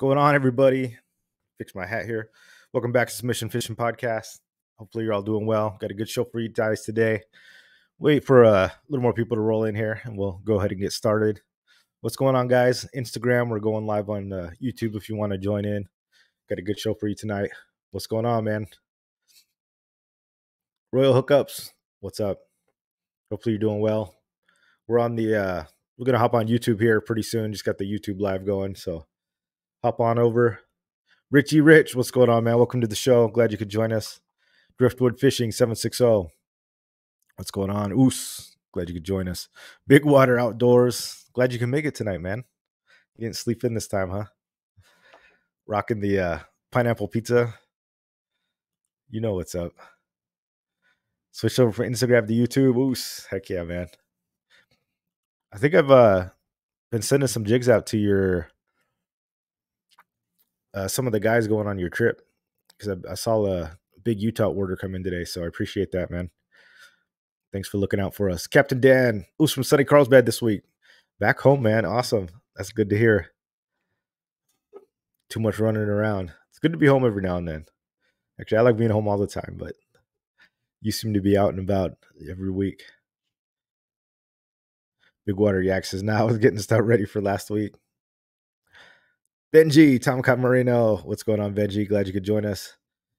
going on, everybody? Fix my hat here. Welcome back to Submission Fishing Podcast. Hopefully, you're all doing well. Got a good show for you guys today. Wait for uh, a little more people to roll in here, and we'll go ahead and get started. What's going on, guys? Instagram, we're going live on uh, YouTube if you want to join in. Got a good show for you tonight. What's going on, man? Royal Hookups, what's up? Hopefully, you're doing well. We're on the, uh, we're going to hop on YouTube here pretty soon. Just got the YouTube live going. So hop on over. Richie Rich, what's going on, man? Welcome to the show. Glad you could join us. Driftwood Fishing 760. What's going on? Oos, glad you could join us. Big Water Outdoors. Glad you can make it tonight, man. You didn't sleep in this time, huh? Rocking the uh, pineapple pizza. You know what's up. Switch over from Instagram to YouTube. Oos, heck yeah, man. I think I've uh, been sending some jigs out to your uh, some of the guys going on your trip because I, I, saw a big Utah order come in today, so I appreciate that, man. Thanks for looking out for us, Captain Dan. Who's from sunny Carlsbad this week? Back home, man. Awesome. That's good to hear. Too much running around. It's good to be home every now and then. Actually, I like being home all the time, but you seem to be out and about every week. Big Water Yak says, now getting stuff ready for last week. Benji, Tom Marino, what's going on, Benji? Glad you could join us.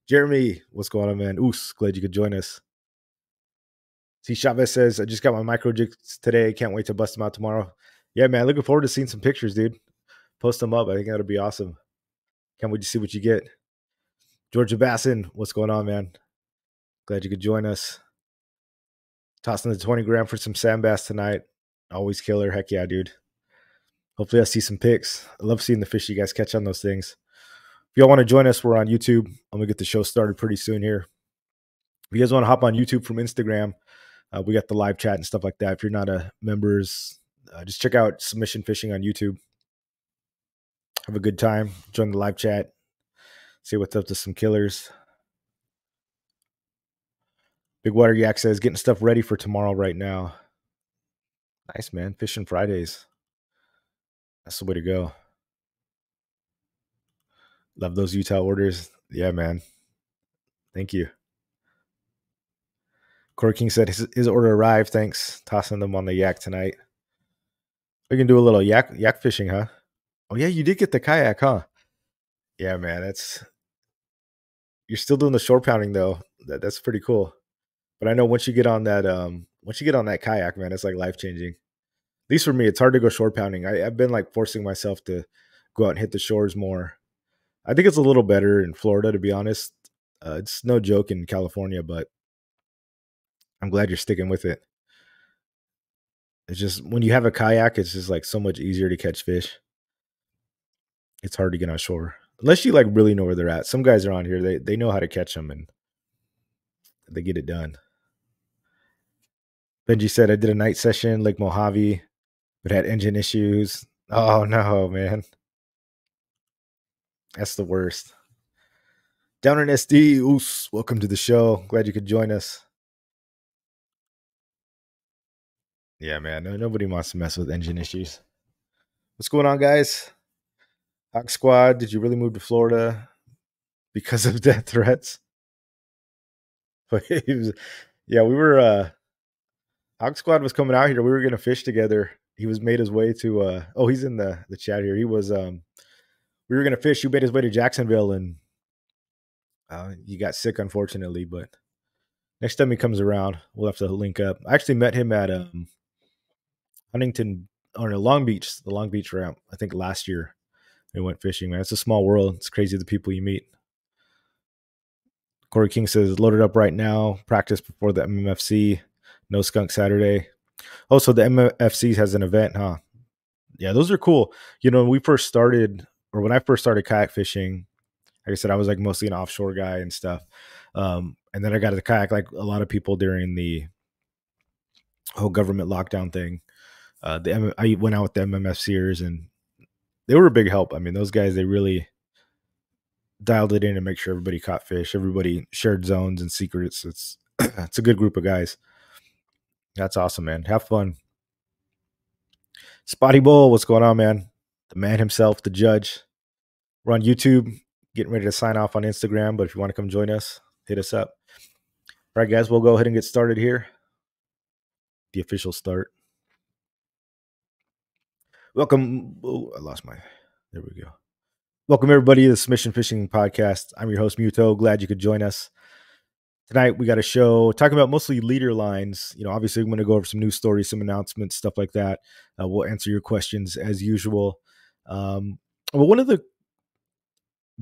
Jeremy, what's going on, man? Oos, glad you could join us. See, Chavez says, I just got my micro jigs today. Can't wait to bust them out tomorrow. Yeah, man, looking forward to seeing some pictures, dude. Post them up. I think that'll be awesome. Can't wait to see what you get. Georgia Bassin, what's going on, man? Glad you could join us. Tossing the 20 gram for some sand bass tonight. Always killer. Heck yeah, dude. Hopefully, I see some pics. I love seeing the fish you guys catch on those things. If y'all want to join us, we're on YouTube. I'm gonna get the show started pretty soon here. If you guys want to hop on YouTube from Instagram, uh, we got the live chat and stuff like that. If you're not a members, uh, just check out Submission Fishing on YouTube. Have a good time. Join the live chat. See what's up to some killers. Big Water Yak says getting stuff ready for tomorrow right now. Nice, man. Fishing Fridays. That's the way to go. Love those Utah orders. Yeah, man. Thank you. Corey King said his, his order arrived. Thanks. Tossing them on the yak tonight. We can do a little yak yak fishing, huh? Oh yeah, you did get the kayak, huh? Yeah, man. That's you're still doing the shore pounding though. That, that's pretty cool. But I know once you get on that um once you get on that kayak, man, it's like life changing. Least for me, it's hard to go shore pounding. I, have been like forcing myself to go out and hit the shores more. I think it's a little better in Florida, to be honest. Uh, it's no joke in California, but I'm glad you're sticking with it. It's just when you have a kayak, it's just like so much easier to catch fish. It's hard to get on shore unless you like really know where they're at. Some guys are on here; they they know how to catch them and they get it done. Benji said, I did a night session, Lake Mojave, but had engine issues. Oh no, man. That's the worst. Downer SD, oos, welcome to the show. Glad you could join us. Yeah, man. No, nobody wants to mess with engine issues. What's going on, guys? Hawk Squad, did you really move to Florida because of death threats? yeah, we were uh Hog Squad was coming out here. We were gonna fish together. He was made his way to uh oh he's in the the chat here. He was um we were gonna fish. He made his way to Jacksonville and uh, he got sick unfortunately. But next time he comes around, we'll have to link up. I actually met him at um Huntington or Long Beach, the Long Beach ramp. I think last year we went fishing. Man, it's a small world. It's crazy the people you meet. Corey King says loaded up right now. Practice before the MMFC. No Skunk Saturday. Oh, so the MFC has an event, huh? Yeah, those are cool. You know, when we first started, or when I first started kayak fishing, like I said, I was like mostly an offshore guy and stuff. Um, and then I got a kayak like a lot of people during the whole government lockdown thing. Uh, the M- I went out with the MMFCers and they were a big help. I mean, those guys they really dialed it in to make sure everybody caught fish. Everybody shared zones and secrets. It's it's a good group of guys. That's awesome, man. Have fun. Spotty Bowl, what's going on, man? The man himself, the judge. We're on YouTube, getting ready to sign off on Instagram. But if you want to come join us, hit us up. All right, guys, we'll go ahead and get started here. The official start. Welcome. Oh, I lost my. There we go. Welcome, everybody, to the Submission Fishing Podcast. I'm your host, Muto. Glad you could join us. Tonight, we got a show talking about mostly leader lines. You know, obviously, I'm going to go over some news stories, some announcements, stuff like that. Uh, we'll answer your questions as usual. Um, well, one of the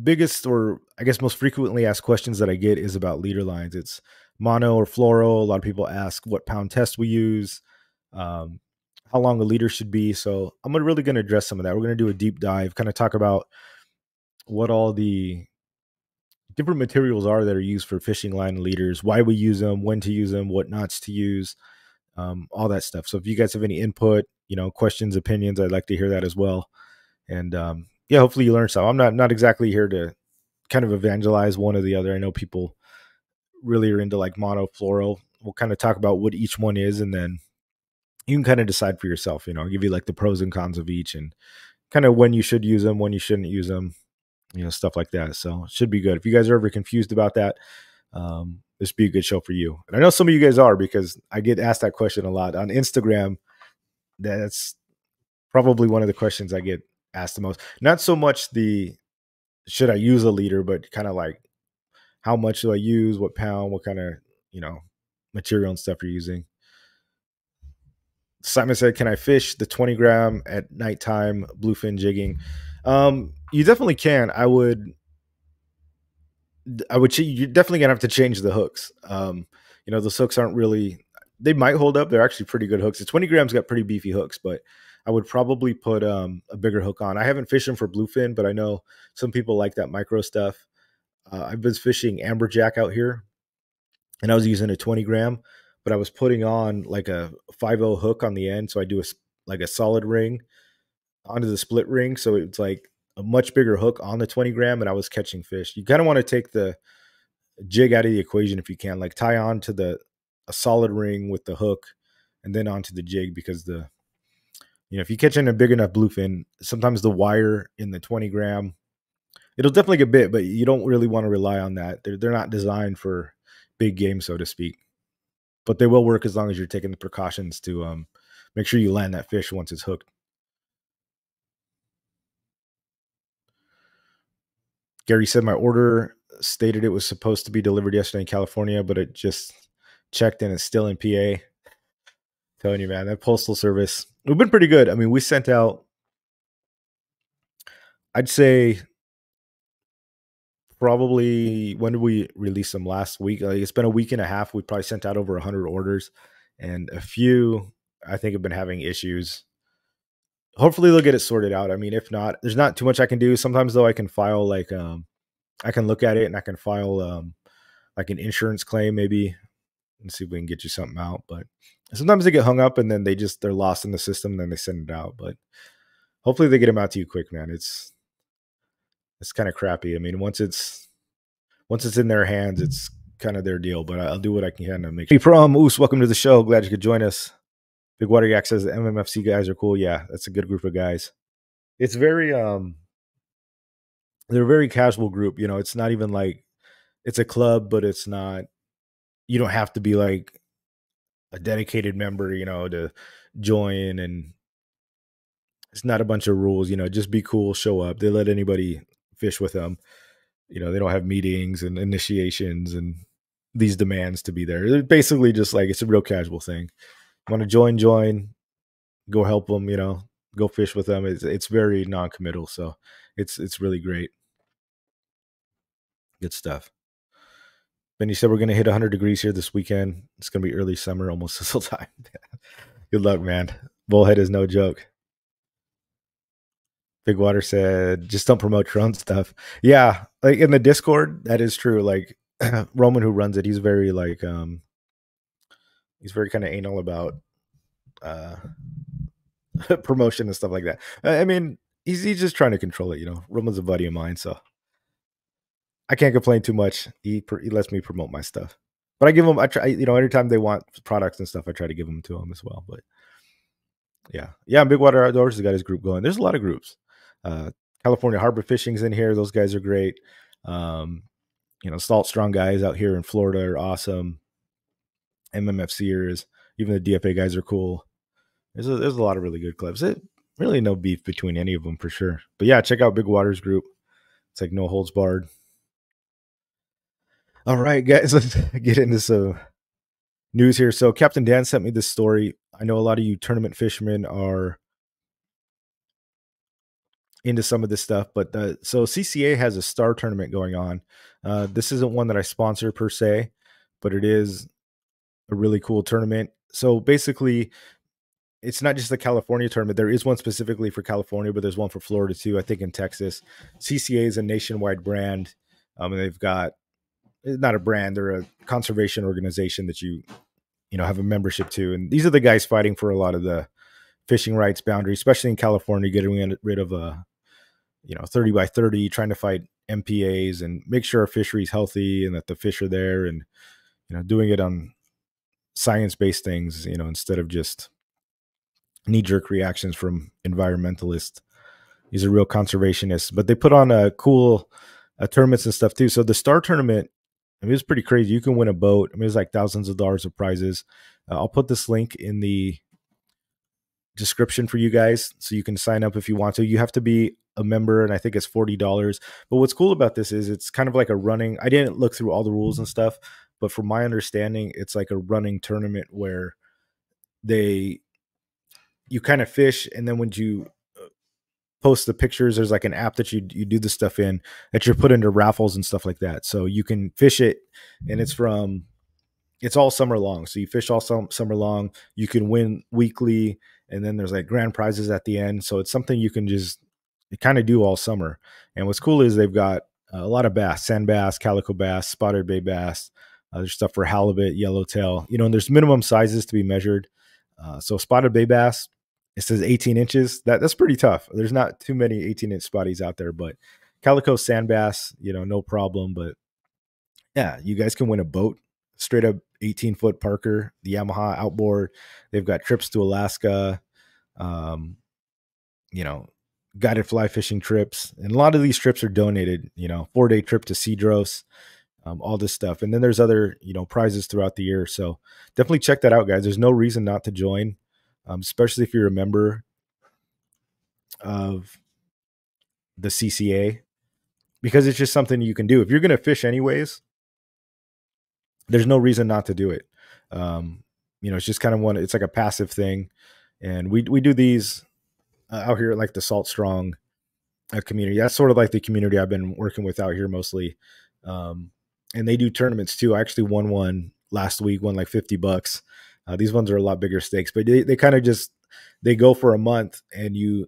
biggest, or I guess most frequently asked questions that I get is about leader lines. It's mono or fluoro. A lot of people ask what pound test we use, um, how long a leader should be. So I'm really going to address some of that. We're going to do a deep dive, kind of talk about what all the different materials are that are used for fishing line leaders, why we use them, when to use them, what knots to use, um, all that stuff. So if you guys have any input, you know, questions, opinions, I'd like to hear that as well. And um, yeah, hopefully you learn something. I'm not not exactly here to kind of evangelize one or the other. I know people really are into like mono fluoro. We'll kind of talk about what each one is, and then you can kind of decide for yourself. You know, I'll give you like the pros and cons of each, and kind of when you should use them, when you shouldn't use them, you know, stuff like that. So it should be good. If you guys are ever confused about that, um, this be a good show for you. And I know some of you guys are because I get asked that question a lot on Instagram. That's probably one of the questions I get asked the most. Not so much the should I use a leader, but kind of like how much do I use, what pound, what kind of, you know, material and stuff you're using. Simon said, "Can I fish the 20 gram at nighttime bluefin jigging?" Um, you definitely can. I would. I would. You're definitely gonna have to change the hooks. Um, you know, those hooks aren't really. They might hold up. They're actually pretty good hooks. The 20 grams got pretty beefy hooks, but I would probably put um, a bigger hook on. I haven't fished them for bluefin, but I know some people like that micro stuff. Uh, I've been fishing amberjack out here, and I was using a 20 gram, but I was putting on like a 50 hook on the end, so I do a like a solid ring onto the split ring, so it's like a much bigger hook on the 20 gram, and I was catching fish. You kind of want to take the jig out of the equation if you can, like tie on to the a solid ring with the hook, and then onto the jig because the you know if you catch in a big enough bluefin, sometimes the wire in the 20 gram it'll definitely get bit, but you don't really want to rely on that. They're they're not designed for big game, so to speak. But they will work as long as you're taking the precautions to um, make sure you land that fish once it's hooked. Gary said my order stated it was supposed to be delivered yesterday in California, but it just checked and it's still in PA. Telling you, man, that postal service, we've been pretty good. I mean, we sent out, I'd say probably when did we release them last week? Like it's been a week and a half. We probably sent out over hundred orders, and a few I think have been having issues. Hopefully they'll get it sorted out. I mean, if not, there's not too much I can do. Sometimes though, I can file like um, I can look at it and I can file um, like an insurance claim maybe and see if we can get you something out. But sometimes they get hung up and then they just they're lost in the system. And then they send it out. But hopefully they get them out to you quick, man. It's it's kind of crappy. I mean, once it's once it's in their hands, it's kind of their deal. But I'll do what I can to make. Hey, Prom Oos, welcome to the show. Glad you could join us. Big Water Yak says the MMFC guys are cool. Yeah, that's a good group of guys. It's very um, they're a very casual group. You know, it's not even like it's a club, but it's not. You don't have to be like a dedicated member, you know, to join and it's not a bunch of rules, you know, just be cool, show up. They let anybody fish with them. You know, they don't have meetings and initiations and these demands to be there. They're basically just like it's a real casual thing. Want to join, join, go help them, you know, go fish with them. It's it's very non-committal, so it's it's really great. Good stuff. Benny said we're going to hit 100 degrees here this weekend. It's going to be early summer, almost thistle time. Good luck, man. Bullhead is no joke. Big Water said, just don't promote your own stuff. Yeah, like in the Discord, that is true. Like Roman, who runs it, he's very like, um, he's very kind of anal about uh promotion and stuff like that. I mean, he's he's just trying to control it. You know, Roman's a buddy of mine, so I can't complain too much. He he lets me promote my stuff, but I give him. I try, you know, anytime they want products and stuff, I try to give them to him as well. But yeah, yeah, Big Water Outdoors has got his group going. There's a lot of groups. Uh, California Harbor Fishing's in here. Those guys are great. Um, you know, Salt Strong guys out here in Florida are awesome. MMFCers, even the DFA guys are cool. There's a, there's a lot of really good clubs. It, really no beef between any of them for sure. But yeah, check out Big Waters Group. It's like no holds barred. All right, guys, let's get into some news here. So Captain Dan sent me this story. I know a lot of you tournament fishermen are into some of this stuff, but so CCA has a star tournament going on. Uh, this isn't one that I sponsor per se, but it is a really cool tournament. So basically, it's not just the California tournament. There is one specifically for California, but there's one for Florida too. I think in Texas. CCA is a nationwide brand. Um, and they've got eh, not a brand; they're a conservation organization that you, you know, have a membership to. And these are the guys fighting for a lot of the fishing rights boundaries, especially in California, getting rid of a, you know, thirty by thirty, trying to fight MPAs and make sure our fishery is healthy and that the fish are there, and you know, doing it on science based things, you know, instead of just knee jerk reactions from environmentalists. He's a real conservationist, but they put on a cool uh, tournaments and stuff too. So the star tournament, I mean, it's pretty crazy. You can win a boat. I mean, it's like thousands of dollars of prizes. Uh, I'll put this link in the description for you guys so you can sign up if you want to. You have to be a member and I think it's $40. But what's cool about this is it's kind of like a running I didn't look through all the rules and stuff, but from my understanding, it's like a running tournament where they you kind of fish and then when you uh, post the pictures there's like an app that you you do the stuff in that you're put into raffles and stuff like that. So you can fish it and it's from it's all summer long. So you fish all summer long. You can win weekly and then there's like grand prizes at the end. So it's something you can just kind of do all summer. And what's cool is they've got a lot of bass sand bass calico bass spotted bay bass uh, there's stuff for halibut yellowtail you know and there's minimum sizes to be measured uh, so spotted bay bass it says 18 inches. That that's pretty tough. There's not too many 18 inch spotties out there, but calico sand bass, you know, no problem. But yeah, you guys can win a boat, straight up 18 foot Parker, the Yamaha outboard. They've got trips to Alaska, um, you know, guided fly fishing trips, and a lot of these trips are donated. You know, four day trip to Cedros. Um, all this stuff. And then there's other, you know, prizes throughout the year. So definitely check that out, guys. There's no reason not to join um, especially if you're a member of the CCA, because it's just something you can do. If you're going to fish anyways, there's no reason not to do it. Um, you know, it's just kind of one. It's like a passive thing, and we we do these uh, out here like the Salt Strong uh, community. That's sort of like the community I've been working with out here mostly. Um, and they do tournaments too. I actually won one last week, won like 50 bucks. Uh, these ones are a lot bigger stakes, but they, they kind of just they go for a month and you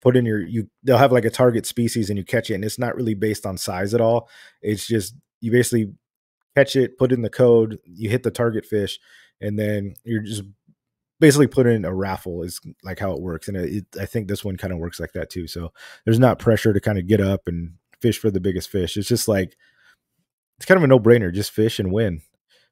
put in your you they'll have like a target species and you catch it and it's not really based on size at all. It's just you basically catch it, put in the code, you hit the target fish, and then you're just basically put in a raffle is like how it works. And it, I think this one kind of works like that too. So there's not pressure to kind of get up and fish for the biggest fish. It's just like it's kind of a no brainer. Just fish and win.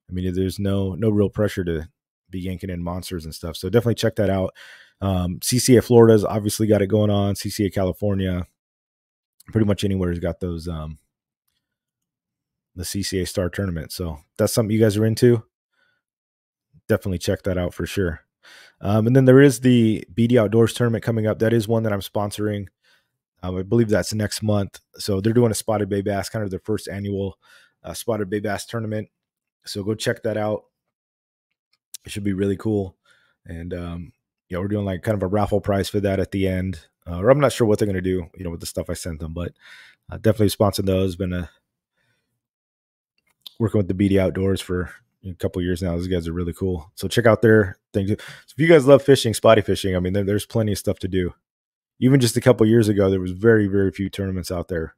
I mean, there's no no real pressure to be yanking in monsters and stuff. So definitely check that out. Um, CCA Florida's obviously got it going on. CCA California, pretty much anywhere has got those um, the CCA Star Tournament. So that's something you guys are into. Definitely check that out for sure. Um, and then there is the BD Outdoors tournament coming up. That is one that I'm sponsoring. Um, I believe that's next month. So they're doing a Spotted Bay Bass, kind of their first annual uh, Spotted Bay Bass tournament. So go check that out. It should be really cool. And um, yeah, we're doing like kind of a raffle prize for that at the end. Uh, or I'm not sure what they're gonna do, you know, with the stuff I sent them, but uh, definitely sponsored those. Been a, uh, working with the BD Outdoors for a couple years now. Those guys are really cool. So check out their thing. So if you guys love fishing, spotty fishing, I mean, there, there's plenty of stuff to do. Even just a couple years ago, there was very, very few tournaments out there.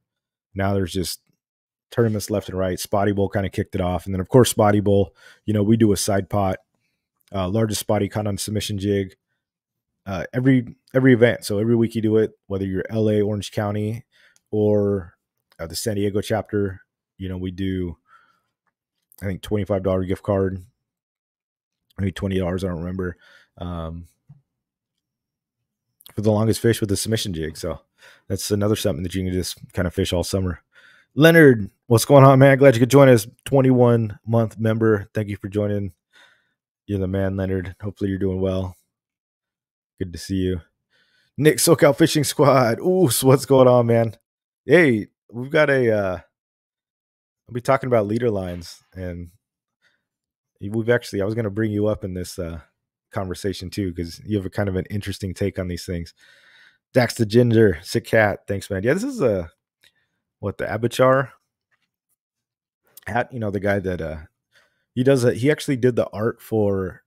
Now there's just tournaments left and right. Spotty Bowl kind of kicked it off, and then of course Spotty Bowl. You know, we do a side pot uh, largest spotty caught on submission jig. Uh, every every event, so every week you do it, whether you're LA, Orange County, or uh, the San Diego chapter. You know, we do. I think twenty five dollar gift card, maybe twenty dollars. I don't remember. Um, for the longest fish with the submission jig. So that's another something that you can just kind of fish all summer. Leonard, what's going on, man? Glad you could join us. 21 month member. Thank you for joining. You're the man, Leonard. Hopefully you're doing well. Good to see you. Nick SoCal Fishing Squad. Ooh, so what's going on, man? Hey, we've got a uh I'll be talking about leader lines and we've actually I was gonna bring you up in this uh conversation too, because you have a kind of an interesting take on these things. Dax the Ginger, sick cat. Thanks, man. Yeah, this is a what the Abachar hat. You know, the guy that uh he does it. He actually did the art for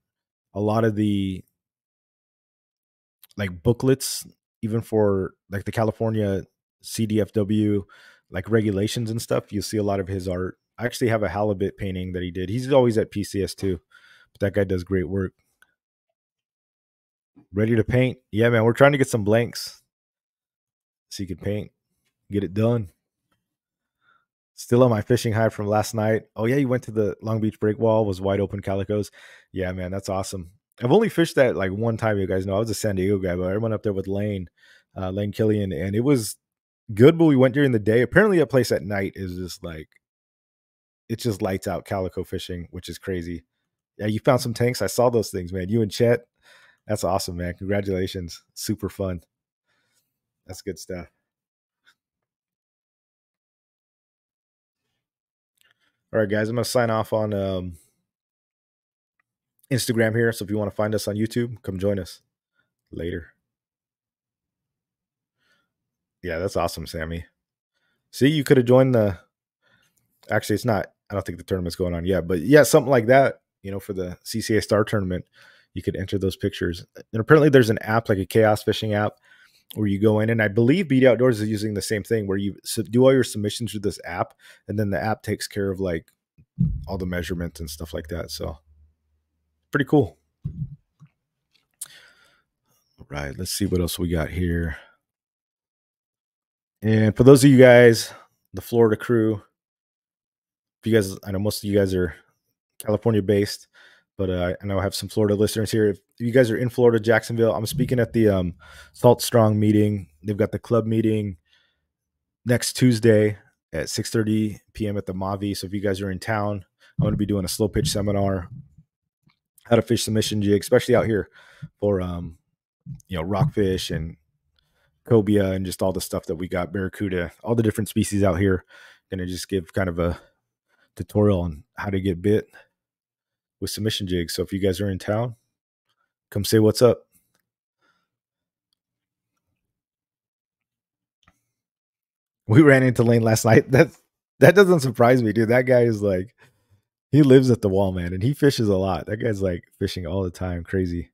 a lot of the like booklets, even for like the California CDFW like regulations and stuff. You'll see a lot of his art. I actually have a halibut painting that he did. He's always at PCS too, but that guy does great work. Ready to paint? Yeah, man. We're trying to get some blanks so you can paint, get it done. Still on my fishing high from last night. Oh yeah, you went to the Long Beach breakwall. Was wide open calicos. Yeah, man, that's awesome. I've only fished that like one time. You guys know I was a San Diego guy, but I went up there with Lane, uh, Lane Killian, and it was good. But we went during the day. Apparently, a place at night is just like it just lights out calico fishing, which is crazy. Yeah, you found some tanks. I saw those things, man. You and Chet. That's awesome, man. Congratulations. Super fun. That's good stuff. All right, guys, I'm going to sign off on um, Instagram here. So if you want to find us on YouTube, come join us later. Yeah, that's awesome, Sammy. See, you could have joined the. Actually, it's not. I don't think the tournament's going on yet, but yeah, something like that. You know, for the CCA Star Tournament, you could enter those pictures. And apparently, there's an app like a chaos fishing app where you go in, and I believe BD Outdoors is using the same thing where you do all your submissions through this app, and then the app takes care of like all the measurements and stuff like that. So, pretty cool. All right, let's see what else we got here. And for those of you guys, the Florida crew, if you guys, I know most of you guys are California based, but uh, I know I have some Florida listeners here. If you guys are in Florida, Jacksonville, I'm speaking at the um, Salt Strong meeting. They've got the club meeting next Tuesday at 6:30 p.m. at the Mavi. So if you guys are in town, I'm going to be doing a slow pitch seminar, how to fish submission jig, especially out here for um, you know rockfish and cobia and just all the stuff that we got, barracuda, all the different species out here. Going to just give kind of a tutorial on how to get bit with submission jigs. So if you guys are in town, come say what's up. We ran into Lane last night. That that doesn't surprise me, dude. That guy is like he lives at the wall, man, and he fishes a lot. That guy's like fishing all the time, crazy.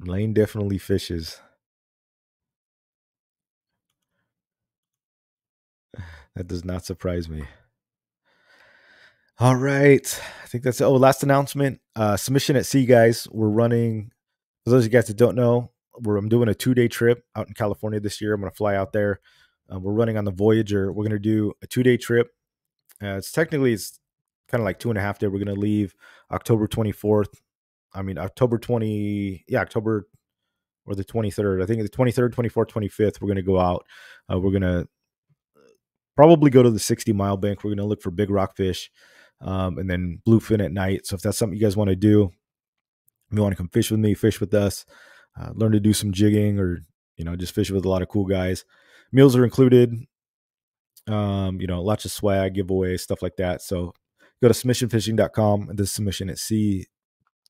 Lane definitely fishes. That does not surprise me. All right. I think that's it. Oh, last announcement. Uh submission at sea, guys. We're running for those of you guys that don't know, we're I'm doing a two-day trip out in California this year. I'm gonna fly out there. Uh, we're running on the Voyager. We're gonna do a two-day trip. Uh, it's technically it's kind of like two and a half day. We're gonna leave October 24th. I mean October 20, yeah, October or the 23rd. I think the 23rd, 24th, 25th, we're gonna go out. Uh, we're gonna probably go to the 60 mile bank. We're gonna look for big rockfish um, and then bluefin at night. So if that's something you guys want to do, if you want to come fish with me, fish with us, uh, learn to do some jigging, or you know just fish with a lot of cool guys. Meals are included. Um, you know, lots of swag, giveaways, stuff like that. So go to submissionfishing.com the submission at sea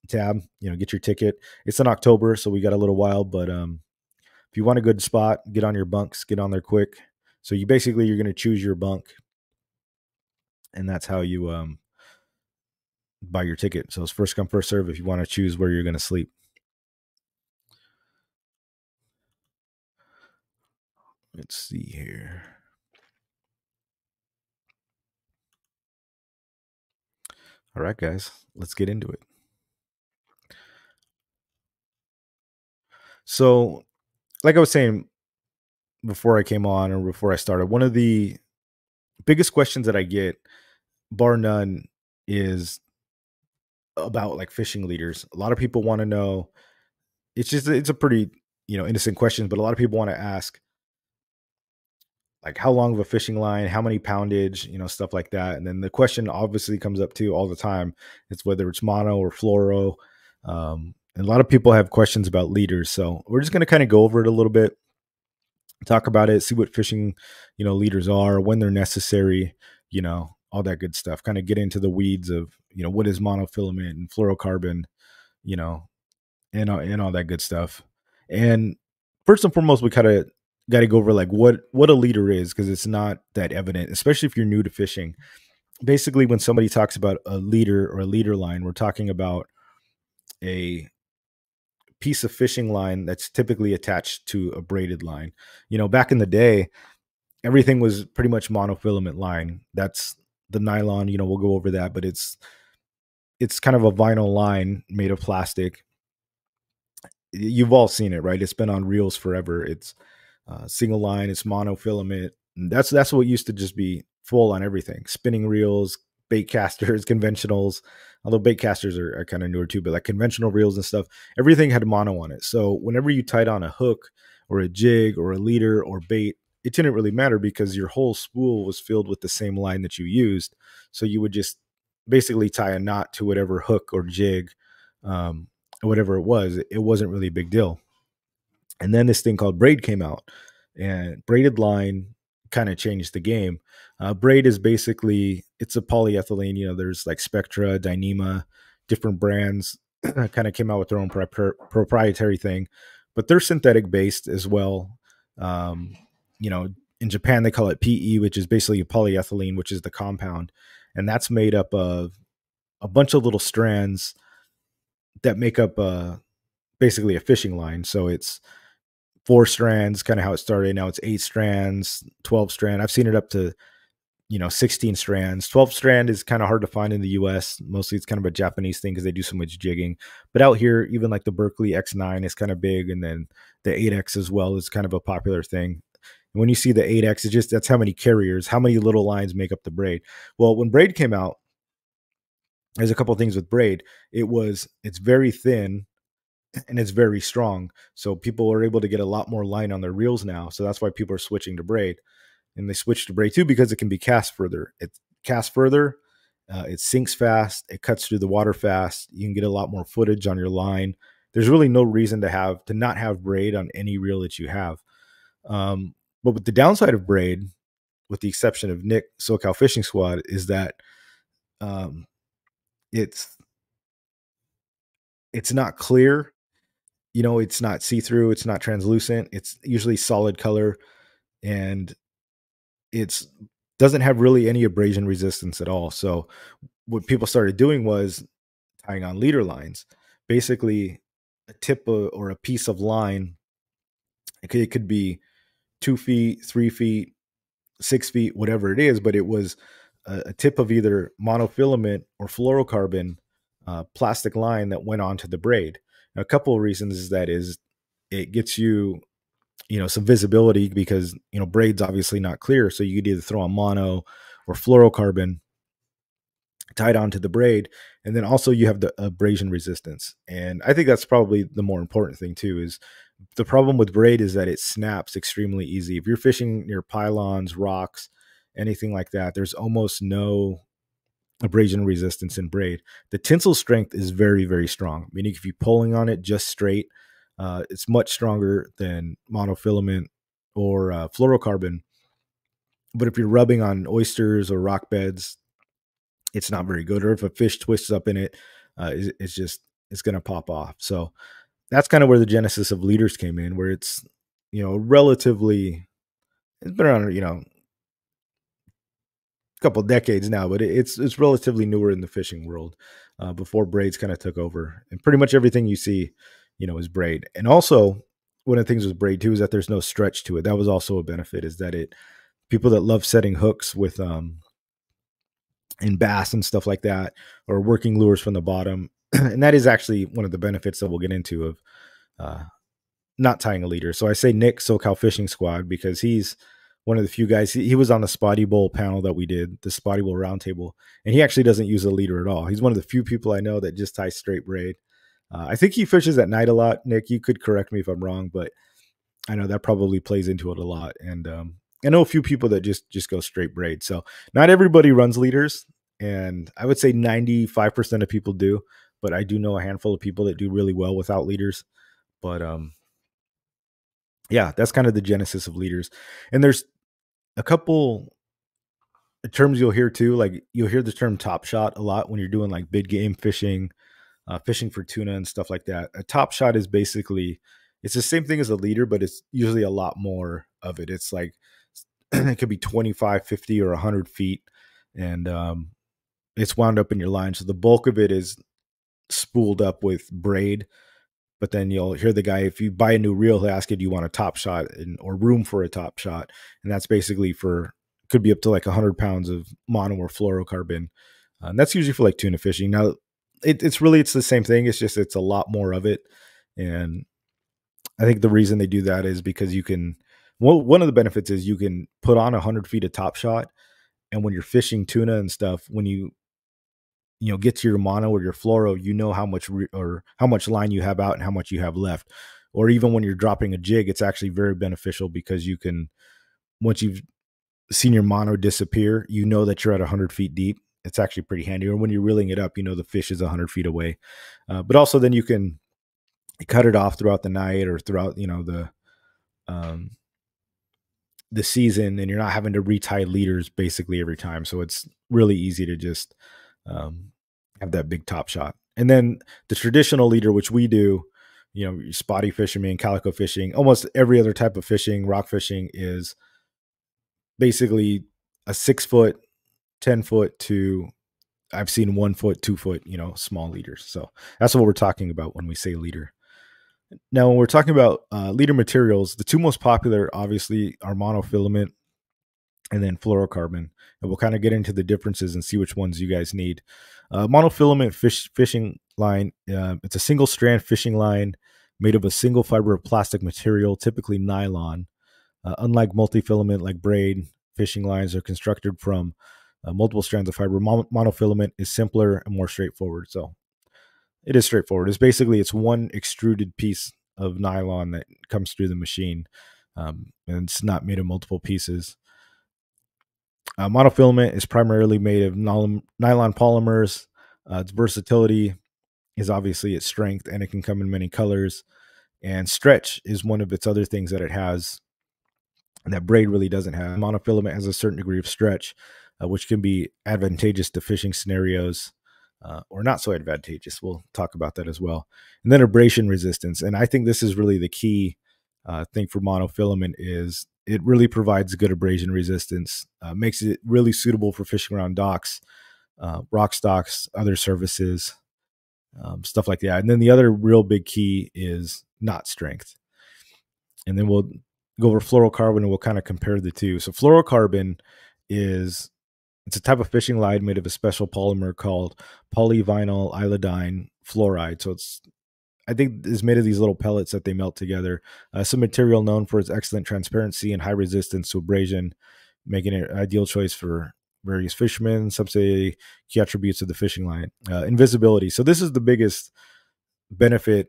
tab. You know, get your ticket. It's in October, so we got a little while, but um, if you want a good spot, get on your bunks, get on there quick. So you basically you're going to choose your bunk, and that's how you um buy your ticket. So it's first come, first serve if you want to choose where you're going to sleep. Let's see here. All right, guys, let's get into it. So, like I was saying before I came on or before I started, one of the biggest questions that I get, bar none, is about like fishing leaders. A lot of people want to know. It's just it's a pretty you know innocent questions, but a lot of people want to ask like how long of a fishing line, how many poundage, you know, stuff like that. And then the question obviously comes up too all the time. It's whether it's mono or fluoro. Um, and a lot of people have questions about leaders. So we're just going to kind of go over it a little bit, talk about it, see what fishing, you know, leaders are, when they're necessary, you know, all that good stuff. Kind of get into the weeds of, you know, what is monofilament and fluorocarbon, you know, and, and all that good stuff. And first and foremost, we kind of got to go over like what what a leader is because it's not that evident, especially if you're new to fishing. Basically, when somebody talks about a leader or a leader line, we're talking about a piece of fishing line that's typically attached to a braided line. You know, back in the day, everything was pretty much monofilament line. That's the nylon, you know, we'll go over that, but it's it's kind of a vinyl line made of plastic. You've all seen it, right? It's been on reels forever. It's uh, single line, it's monofilament. That's that's what used to just be full on everything. Spinning reels, bait casters, conventionals. Although bait casters are, are kind of newer too, but like conventional reels and stuff, everything had mono on it. So whenever you tied on a hook or a jig or a leader or bait, it didn't really matter because your whole spool was filled with the same line that you used. So you would just basically tie a knot to whatever hook or jig, um, whatever it was. It wasn't really a big deal. And then this thing called braid came out, and braided line kind of changed the game. Uh, braid is basically it's a polyethylene. You know, there's like Spectra, Dyneema, different brands kind of came out with their own proprietary thing, but they're synthetic based as well. Um, you know, in Japan they call it PE, which is basically polyethylene, which is the compound, and that's made up of a bunch of little strands that make up uh, basically a fishing line. So it's four strands, kind of how it started. Now it's eight strands, 12 strand. I've seen it up to, you know, 16 strands. 12 strand is kind of hard to find in the US. Mostly it's kind of a Japanese thing because they do so much jigging. But out here, even like the Berkley X9 is kind of big. And then the 8X as well is kind of a popular thing. And when you see the 8X, it's just that's how many carriers, how many little lines make up the braid. Well, when braid came out, there's a couple things with braid. It was, it's very thin and it's very strong. So people are able to get a lot more line on their reels now. So that's why people are switching to braid. And they switch to braid too because it can be cast further. It casts further, uh, it sinks fast, it cuts through the water fast. You can get a lot more footage on your line. There's really no reason to have to not have braid on any reel that you have. Um, but with the downside of braid, with the exception of Nick SoCal Fishing Squad, is that um, it's it's not clear you know it's not see-through it's not translucent it's usually solid color and it's doesn't have really any abrasion resistance at all. So what people started doing was tying on leader lines. Basically a tip or a piece of line it could, it could be two feet three feet six feet whatever it is but it was a, a tip of either monofilament or fluorocarbon uh, plastic line that went onto the braid. A couple of reasons is that is it gets you you know some visibility because you know braid's obviously not clear so you could either throw a mono or fluorocarbon tied onto the braid and then also you have the abrasion resistance and i think that's probably the more important thing too is the problem with braid is that it snaps extremely easy if you're fishing near pylons rocks anything like that there's almost no abrasion resistance in braid. The tensile strength is very, very strong, meaning if you're pulling on it just straight, uh, it's much stronger than monofilament or uh, fluorocarbon. But if you're rubbing on oysters or rock beds, it's not very good. Or if a fish twists up in it, uh, it's just it's going to pop off. So that's kind of where the genesis of leaders came in, where it's you know relatively it's been around you know a couple decades now, but it's it's relatively newer in the fishing world. Uh, before braids kind of took over, and pretty much everything you see, you know, is braid. And also, one of the things with braid too is that there's no stretch to it. That was also a benefit. Is that it? People that love setting hooks with um in bass and stuff like that, or working lures from the bottom, and that is actually one of the benefits that we'll get into of uh, not tying a leader. So I say Nick SoCal Fishing Squad because he's one of the few guys. He, he, was on the Spotty Bowl panel that we did, the Spotty Bowl roundtable, and he actually doesn't use a leader at all. He's one of the few people I know that just ties straight braid. Uh, I think he fishes at night a lot. Nick, you could correct me if I'm wrong, but I know that probably plays into it a lot. And um, I know a few people that just just go straight braid. So not everybody runs leaders, and I would say 95% of people do, but I do know a handful of people that do really well without leaders. But um, yeah, that's kind of the genesis of leaders. And there's a couple terms you'll hear too. Like you'll hear the term top shot a lot when you're doing like big game fishing, uh, fishing for tuna and stuff like that. A top shot is basically it's the same thing as a leader, but it's usually a lot more of it. It's like it could be 25, 50, or 100 feet, and um, it's wound up in your line. So the bulk of it is spooled up with braid. But then you'll hear the guy, if you buy a new reel, he'll ask you, do you want a top shot and, or room for a top shot? And that's basically for, could be up to like 100 pounds of mono or fluorocarbon. Uh, and that's usually for like tuna fishing. Now, it, it's really, it's the same thing. It's just, it's a lot more of it. And I think the reason they do that is because you can. Well, one of the benefits is you can put on a hundred feet of top shot, and when you're fishing tuna and stuff, when you you know get to your mono or your fluoro, you know how much re- or how much line you have out and how much you have left. Or even when you're dropping a jig, it's actually very beneficial because you can once you've seen your mono disappear, you know that you're at 100 feet deep. It's actually pretty handy. Or when you're reeling it up, you know the fish is 100 feet away. Uh, but also, then you can cut it off throughout the night or throughout you know the um the season and you're not having to retie leaders basically every time so it's really easy to just um, have that big top shot and then the traditional leader which we do you know spotty fishing calico fishing almost every other type of fishing rock fishing is basically a six foot ten foot to i've seen one foot two foot you know small leaders so that's what we're talking about when we say leader now, when we're talking about uh, leader materials, the two most popular, obviously, are monofilament and then fluorocarbon. And we'll kind of get into the differences and see which ones you guys need. Uh, monofilament fish fishing line, uh, it's a single strand fishing line made of a single fiber of plastic material, typically nylon. Uh, unlike multifilament like braid, fishing lines are constructed from uh, multiple strands of fiber. Mon- monofilament is simpler and more straightforward. So it is straightforward. It's basically it's one extruded piece of nylon that comes through the machine, um, and it's not made of multiple pieces. Uh, monofilament is primarily made of nylon, polymers. Uh, its versatility is obviously its strength, and it can come in many colors. And stretch is one of its other things that it has that braid really doesn't have. Monofilament has a certain degree of stretch, uh, which can be advantageous to fishing scenarios uh, or not so advantageous. We'll talk about that as well. And then abrasion resistance. And I think this is really the key uh, thing for monofilament is it really provides good abrasion resistance, uh, makes it really suitable for fishing around docks, uh, rock stocks, other surfaces, um, stuff like that. And then the other real big key is knot strength. And then we'll go over fluorocarbon and we'll kind of compare the two. So fluorocarbon is it's a type of fishing line made of a special polymer called polyvinylidene fluoride. So it's, I think, is made of these little pellets that they melt together. Uh, a material known for its excellent transparency and high resistance to abrasion, making it an ideal choice for various fishermen. Some say key attributes of the fishing line. Uh, invisibility. So this is the biggest benefit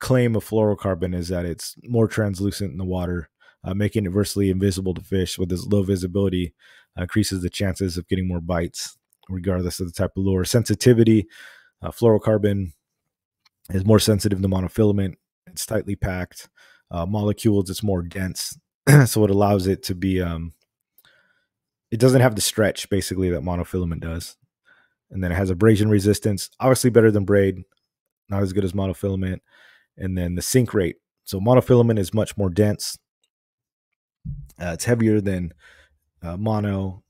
claim of fluorocarbon is that it's more translucent in the water, uh, making it virtually invisible to fish with this low visibility increases the chances of getting more bites, regardless of the type of lure. Sensitivity, uh, fluorocarbon is more sensitive to monofilament. It's tightly packed. Uh, molecules, it's more dense, so it allows it to be. Um, it doesn't have the stretch basically that monofilament does, and then it has abrasion resistance. Obviously, better than braid, not as good as monofilament. And then the sink rate. So monofilament is much more dense. Uh, it's heavier than uh, mono,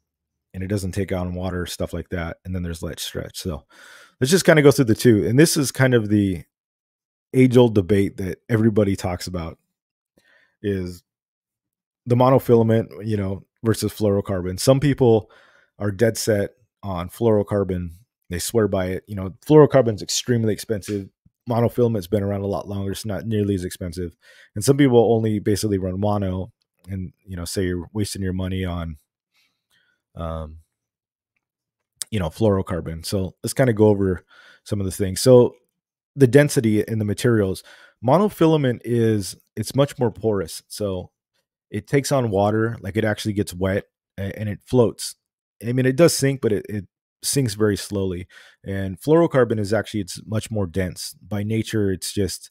and it doesn't take on water, stuff like that. And then there's ledge stretch. So let's just kind of go through the two. And this is kind of the age old debate that everybody talks about is the monofilament, you know, versus fluorocarbon. Some people are dead set on fluorocarbon. They swear by it. You know, fluorocarbon is extremely expensive. Monofilament's been around a lot longer. It's not nearly as expensive. And some people only basically run mono and you know say you're wasting your money on um you know fluorocarbon so let's kind of go over some of the things so the density in the materials. Monofilament is it's much more porous, so it takes on water, like it actually gets wet and it floats. I mean, it does sink, but it, it sinks very slowly. And fluorocarbon is actually it's much more dense by nature. It's just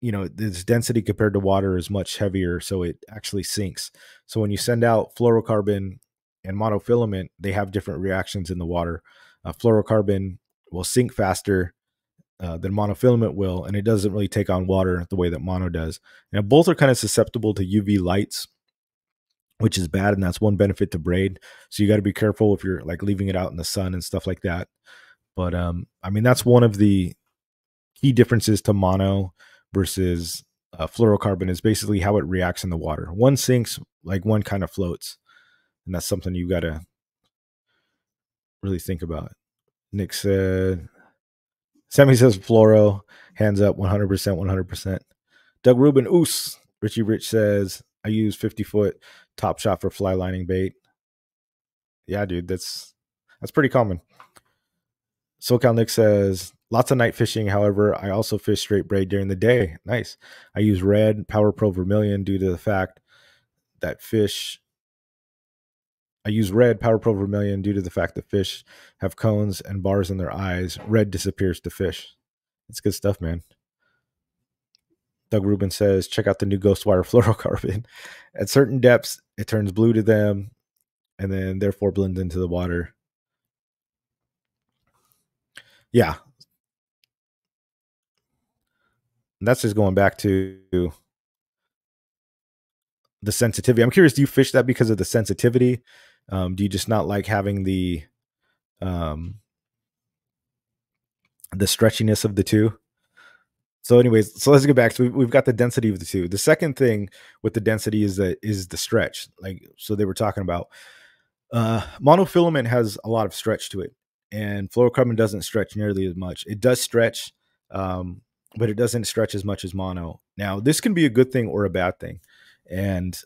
you know this density compared to water is much heavier, so it actually sinks. So when you send out fluorocarbon and monofilament, they have different reactions in the water. Uh, fluorocarbon will sink faster uh, than monofilament will, and it doesn't really take on water the way that mono does. Now, both are kind of susceptible to UV lights, which is bad, and that's one benefit to braid. So you got to be careful if you're like leaving it out in the sun and stuff like that. But um, I mean, that's one of the key differences to mono versus uh, fluorocarbon is basically how it reacts in the water. One sinks, like one kind of floats, and that's something you got to really think about. Nick said, Sammy says fluoro, hands up, 100%, 100%. Doug Rubin, oos. Richie Rich says, I use 50 foot top shot for fly lining bait. Yeah, dude, that's that's pretty common. SoCal Nick says, lots of night fishing. However, I also fish straight braid during the day. Nice. I use red Power Pro Vermilion due to the fact that fish I use red Power Pro Vermilion due to the fact that fish have cones and bars in their eyes. Red disappears to fish. It's good stuff, man. Doug Rubin says, check out the new Ghostwire fluorocarbon. At certain depths, it turns blue to them and then therefore blends into the water. Yeah. And that's just going back to the sensitivity. I'm curious, do you fish that because of the sensitivity? Um, do you just not like having the um, the stretchiness of the two? So, anyways, so let's get back. So we've, got the density of the two. The second thing with the density is that is the stretch. Like so, they were talking about uh, monofilament has a lot of stretch to it, and fluorocarbon doesn't stretch nearly as much. It does stretch, um, but it doesn't stretch as much as mono. Now, this can be a good thing or a bad thing, and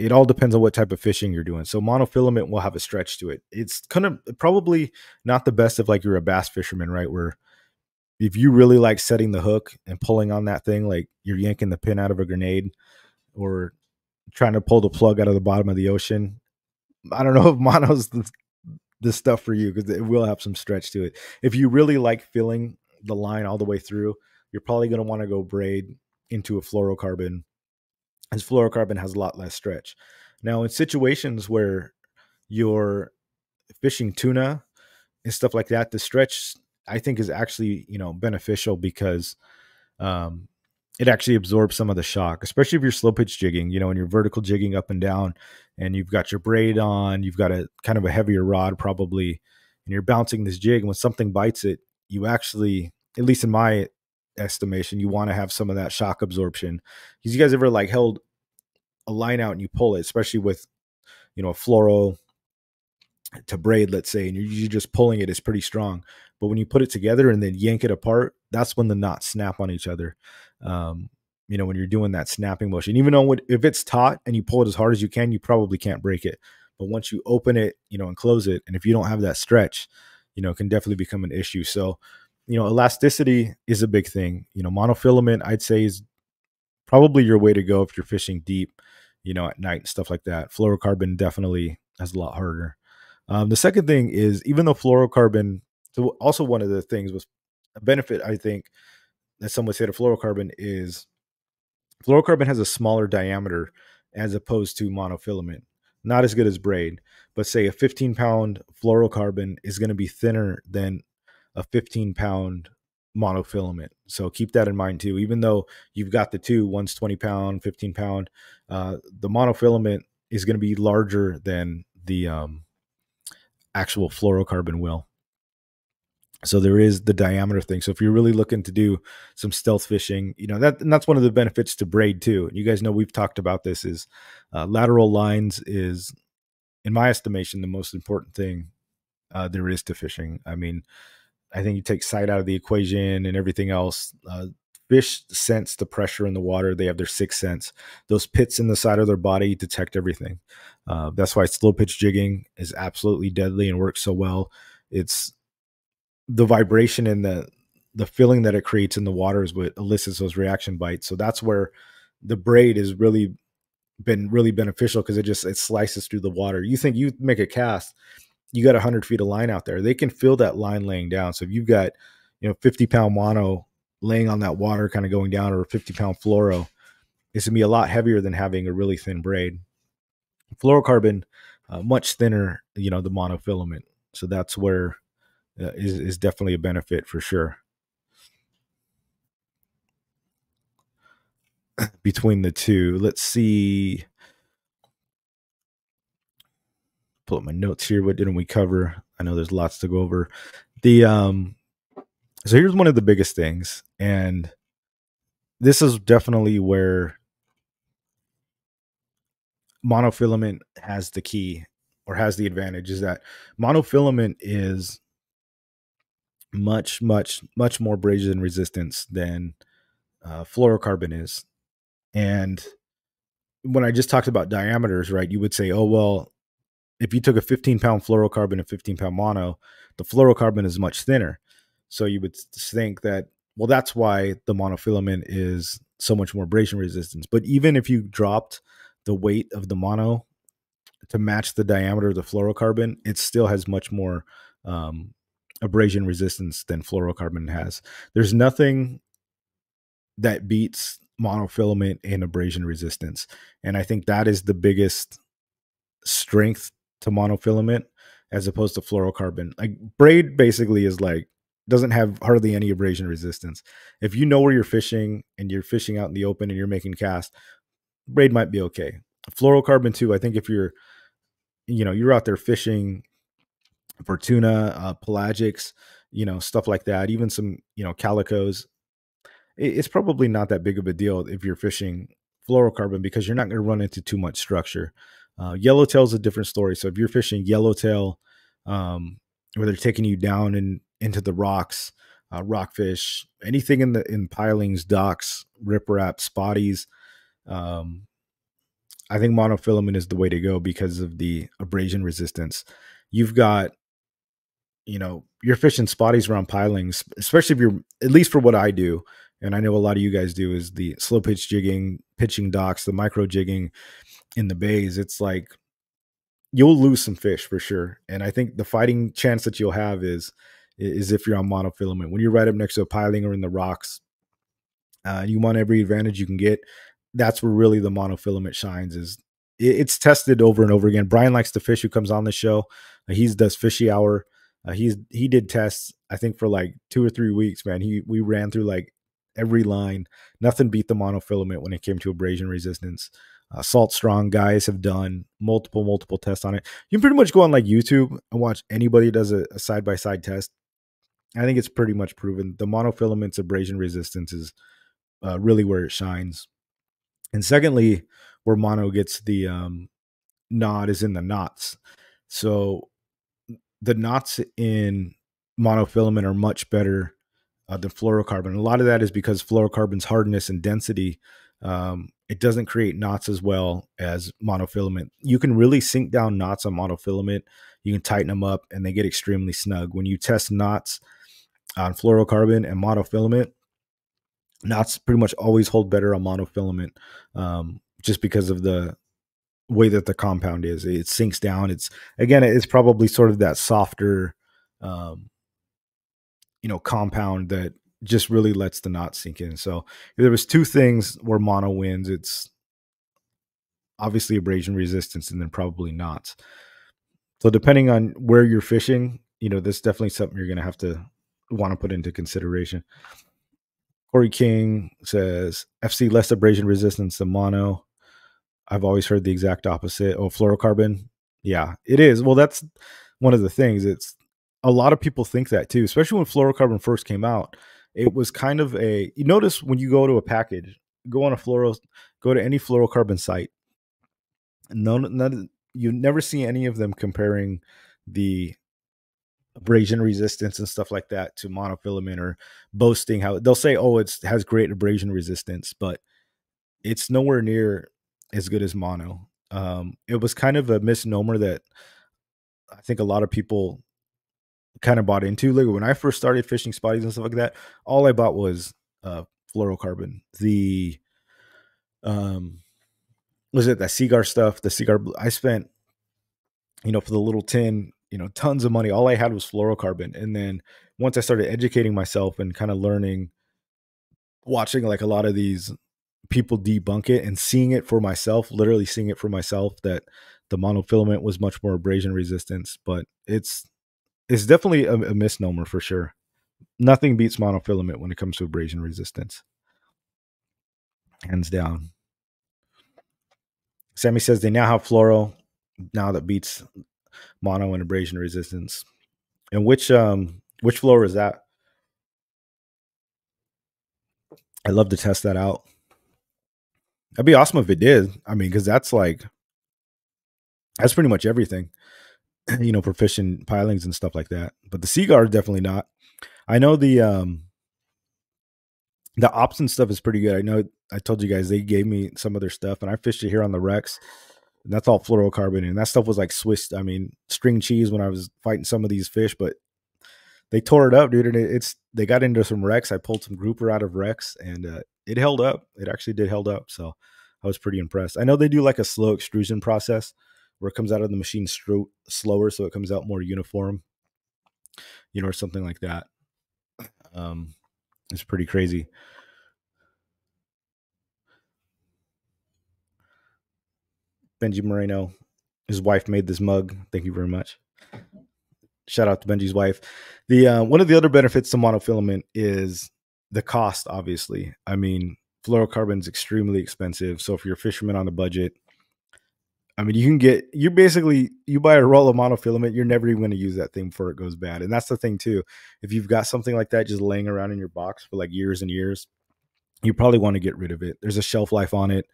it all depends on what type of fishing you're doing. So monofilament will have a stretch to it. It's kind of probably not the best if like you're a bass fisherman, right? Where if you really like setting the hook and pulling on that thing, like you're yanking the pin out of a grenade or trying to pull the plug out of the bottom of the ocean. I don't know if mono's the, the stuff for you because it will have some stretch to it. If you really like feeling the line all the way through, you're probably going to want to go braid into a fluorocarbon as fluorocarbon has a lot less stretch. Now, in situations where you're fishing tuna and stuff like that, the stretch I think is actually you know beneficial because um, it actually absorbs some of the shock, especially if you're slow pitch jigging. You know, when you're vertical jigging up and down, and you've got your braid on, you've got a kind of a heavier rod probably, and you're bouncing this jig. And when something bites it, you actually, at least in my estimation, you want to have some of that shock absorption. Because you guys ever like held a line out and you pull it, especially with you know a fluoro to braid, let's say, and you're, just pulling it, it's pretty strong. But when you put it together and then yank it apart, that's when the knots snap on each other. Um, you know, when you're doing that snapping motion, even though if it's taut and you pull it as hard as you can, you probably can't break it. But once you open it, you know, and close it, and if you don't have that stretch, you know, it can definitely become an issue. So, you know, elasticity is a big thing. You know, monofilament, I'd say, is probably your way to go if you're fishing deep, you know, at night and stuff like that. Fluorocarbon definitely has a lot harder. Um, the second thing is even though fluorocarbon, so also one of the things was a benefit I think that some would say to fluorocarbon is fluorocarbon has a smaller diameter as opposed to monofilament. Not as good as braid, but say a 15 pound fluorocarbon is going to be thinner than a 15 pound monofilament. So keep that in mind too. Even though you've got the two, one's 20 pound, 15 pound, uh, the monofilament is going to be larger than the um, actual fluorocarbon will. So there is the diameter thing. So if you're really looking to do some stealth fishing, you know that and that's one of the benefits to braid too. And you guys know we've talked about this. Is uh, lateral lines is, in my estimation, the most important thing uh, there is to fishing. I mean, I think you take sight out of the equation and everything else. Uh, fish sense the pressure in the water. They have their sixth sense. Those pits in the side of their body detect everything. Uh, that's why slow pitch jigging is absolutely deadly and works so well. It's the vibration and the the feeling that it creates in the water is what elicits those reaction bites. So that's where the braid is really been really beneficial because it just it slices through the water. You think you make a cast, you got 100 feet of line out there. They can feel that line laying down. So if you've got, you know, 50 pound mono laying on that water, kind of going down, or a 50 pound fluoro, it's gonna be a lot heavier than having a really thin braid. Fluorocarbon, uh, much thinner, you know, the monofilament. So that's where uh, is is definitely a benefit for sure. Between the two, let's see. Pull up my notes here. What didn't we cover? I know there's lots to go over. The um, so here's one of the biggest things, and this is definitely where monofilament has the key or has the advantage is that monofilament is much much much more abrasion resistance than uh, fluorocarbon is and when i just talked about diameters right you would say oh well if you took a 15 pound fluorocarbon and 15 pound mono the fluorocarbon is much thinner so you would think that well that's why the monofilament is so much more abrasion resistance but even if you dropped the weight of the mono to match the diameter of the fluorocarbon, it still has much more um, abrasion resistance than fluorocarbon has. There's nothing that beats monofilament in abrasion resistance. And I think that is the biggest strength to monofilament as opposed to fluorocarbon. Like braid basically is like doesn't have hardly any abrasion resistance. If you know where you're fishing and you're fishing out in the open and you're making cast, braid might be okay. Fluorocarbon too. I think if you're, you know, you're out there fishing for tuna, uh, pelagics, you know, stuff like that, even some, you know, calicos, it's probably not that big of a deal if you're fishing fluorocarbon because you're not going to run into too much structure. Uh, yellowtail is a different story. So if you're fishing yellowtail, um, where they're taking you down and into the rocks, uh, rockfish, anything in the in pilings, docks, riprap, spotties, um, I think monofilament is the way to go because of the abrasion resistance. You've got, you know, you're fishing spotties around pilings, especially if you're, at least for what I do, and I know a lot of you guys do, is the slow pitch jigging, pitching docks, the micro jigging in the bays. It's like you'll lose some fish for sure. And I think the fighting chance that you'll have is is if you're on monofilament. When you're right up next to a piling or in the rocks, uh, you want every advantage you can get that's where really the monofilament shines is it's tested over and over again. Brian likes to fish who comes on the show. Uh, he does fishy hour. Uh, he's he did tests I think for like two or three weeks, man. He we ran through like every line. Nothing beat the monofilament when it came to abrasion resistance. Uh, Salt Strong guys have done multiple multiple tests on it. You can pretty much go on like YouTube and watch anybody does a side by side test. I think it's pretty much proven the monofilament's abrasion resistance is uh, really where it shines. And secondly, where mono gets the um, nod is in the knots. So the knots in monofilament are much better uh, than fluorocarbon. A lot of that is because fluorocarbon's hardness and density um, it doesn't create knots as well as monofilament. You can really sink down knots on monofilament. You can tighten them up, and they get extremely snug. When you test knots on fluorocarbon and monofilament, knots pretty much always hold better on monofilament um, just because of the way that the compound is it sinks down it's again it's probably sort of that softer um, you know compound that just really lets the knot sink in so there was two things where mono wins it's obviously abrasion resistance and then probably knots so depending on where you're fishing you know this definitely something you're going to have to want to put into consideration Corey King says FC less abrasion resistance than mono. I've always heard the exact opposite. Oh, fluorocarbon. Yeah, it is. Well, that's one of the things. It's a lot of people think that too, especially when fluorocarbon first came out. It was kind of a you notice when you go to a package, go on a floral, go to any fluorocarbon site. None, none, you never see any of them comparing the abrasion resistance and stuff like that to monofilament or boasting how they'll say oh it has great abrasion resistance but it's nowhere near as good as mono um, it was kind of a misnomer that i think a lot of people kind of bought into. Like when I first started fishing spotties and stuff like that, all I bought was uh, fluorocarbon. The um, was it that Seaguar stuff? The Seaguar. I spent, you know, for the little tin, you know, tons of money. All I had was fluorocarbon, and then once I started educating myself and kind of learning, watching like a lot of these people debunk it and seeing it for myself, literally seeing it for myself that the monofilament was much more abrasion resistance, but it's it's definitely a, a misnomer for sure. Nothing beats monofilament when it comes to abrasion resistance. Hands down. Sammy says they now have fluoro now that beats mono and abrasion resistance. And which um which fluoro is that? I'd love to test that out. That'd be awesome if it did. I mean, because that's like that's pretty much everything. you know, proficient pilings and stuff like that. But the Seaguar definitely not. I know the um the Opsin stuff is pretty good. I know I told you guys they gave me some of their stuff and I fished it here on the wrecks. And that's all fluorocarbon and that stuff was like Swiss, I mean, string cheese when I was fighting some of these fish, but they tore it up, dude. And it, it's they got into some wrecks. I pulled some grouper out of wrecks and uh, it held up. It actually did held up. So I was pretty impressed. I know they do like a slow extrusion process where it comes out of the machine stro- slower, so it comes out more uniform, you know, or something like that. Um, it's pretty crazy. Benji Moreno, his wife made this mug. Thank you very much. Shout out to Benji's wife. The uh, one of the other benefits to monofilament is the cost. Obviously, I mean, fluorocarbon is extremely expensive. So if you're a fisherman on a budget, I mean, you can get you basically you buy a roll of monofilament, you're never even going to use that thing before it goes bad. And that's the thing too. If you've got something like that just laying around in your box for like years and years, you probably want to get rid of it. There's a shelf life on it.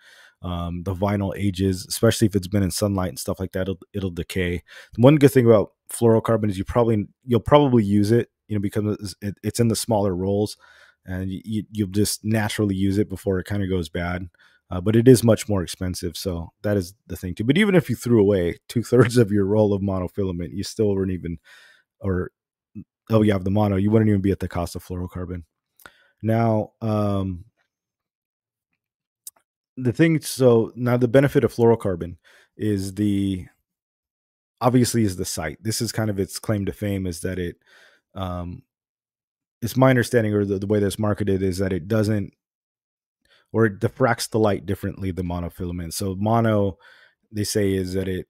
Um, the vinyl ages, especially if it's been in sunlight and stuff like that, it'll, it'll decay. One good thing about fluorocarbon is you probably you'll probably use it, you know, because it's in the smaller rolls, and you, you'll just naturally use it before it kind of goes bad uh, but it is much more expensive. So that is the thing too. But even if you threw away two thirds of your roll of monofilament, you still wouldn't even, or oh, you have the mono, you wouldn't even be at the cost of fluorocarbon. Now, um, the thing, so now the benefit of fluorocarbon is the obviously is the sight. This is kind of its claim to fame is that it, um, it's my understanding or the, the way that's marketed is that it doesn't or it diffracts the light differently than monofilament. So mono, they say, is that it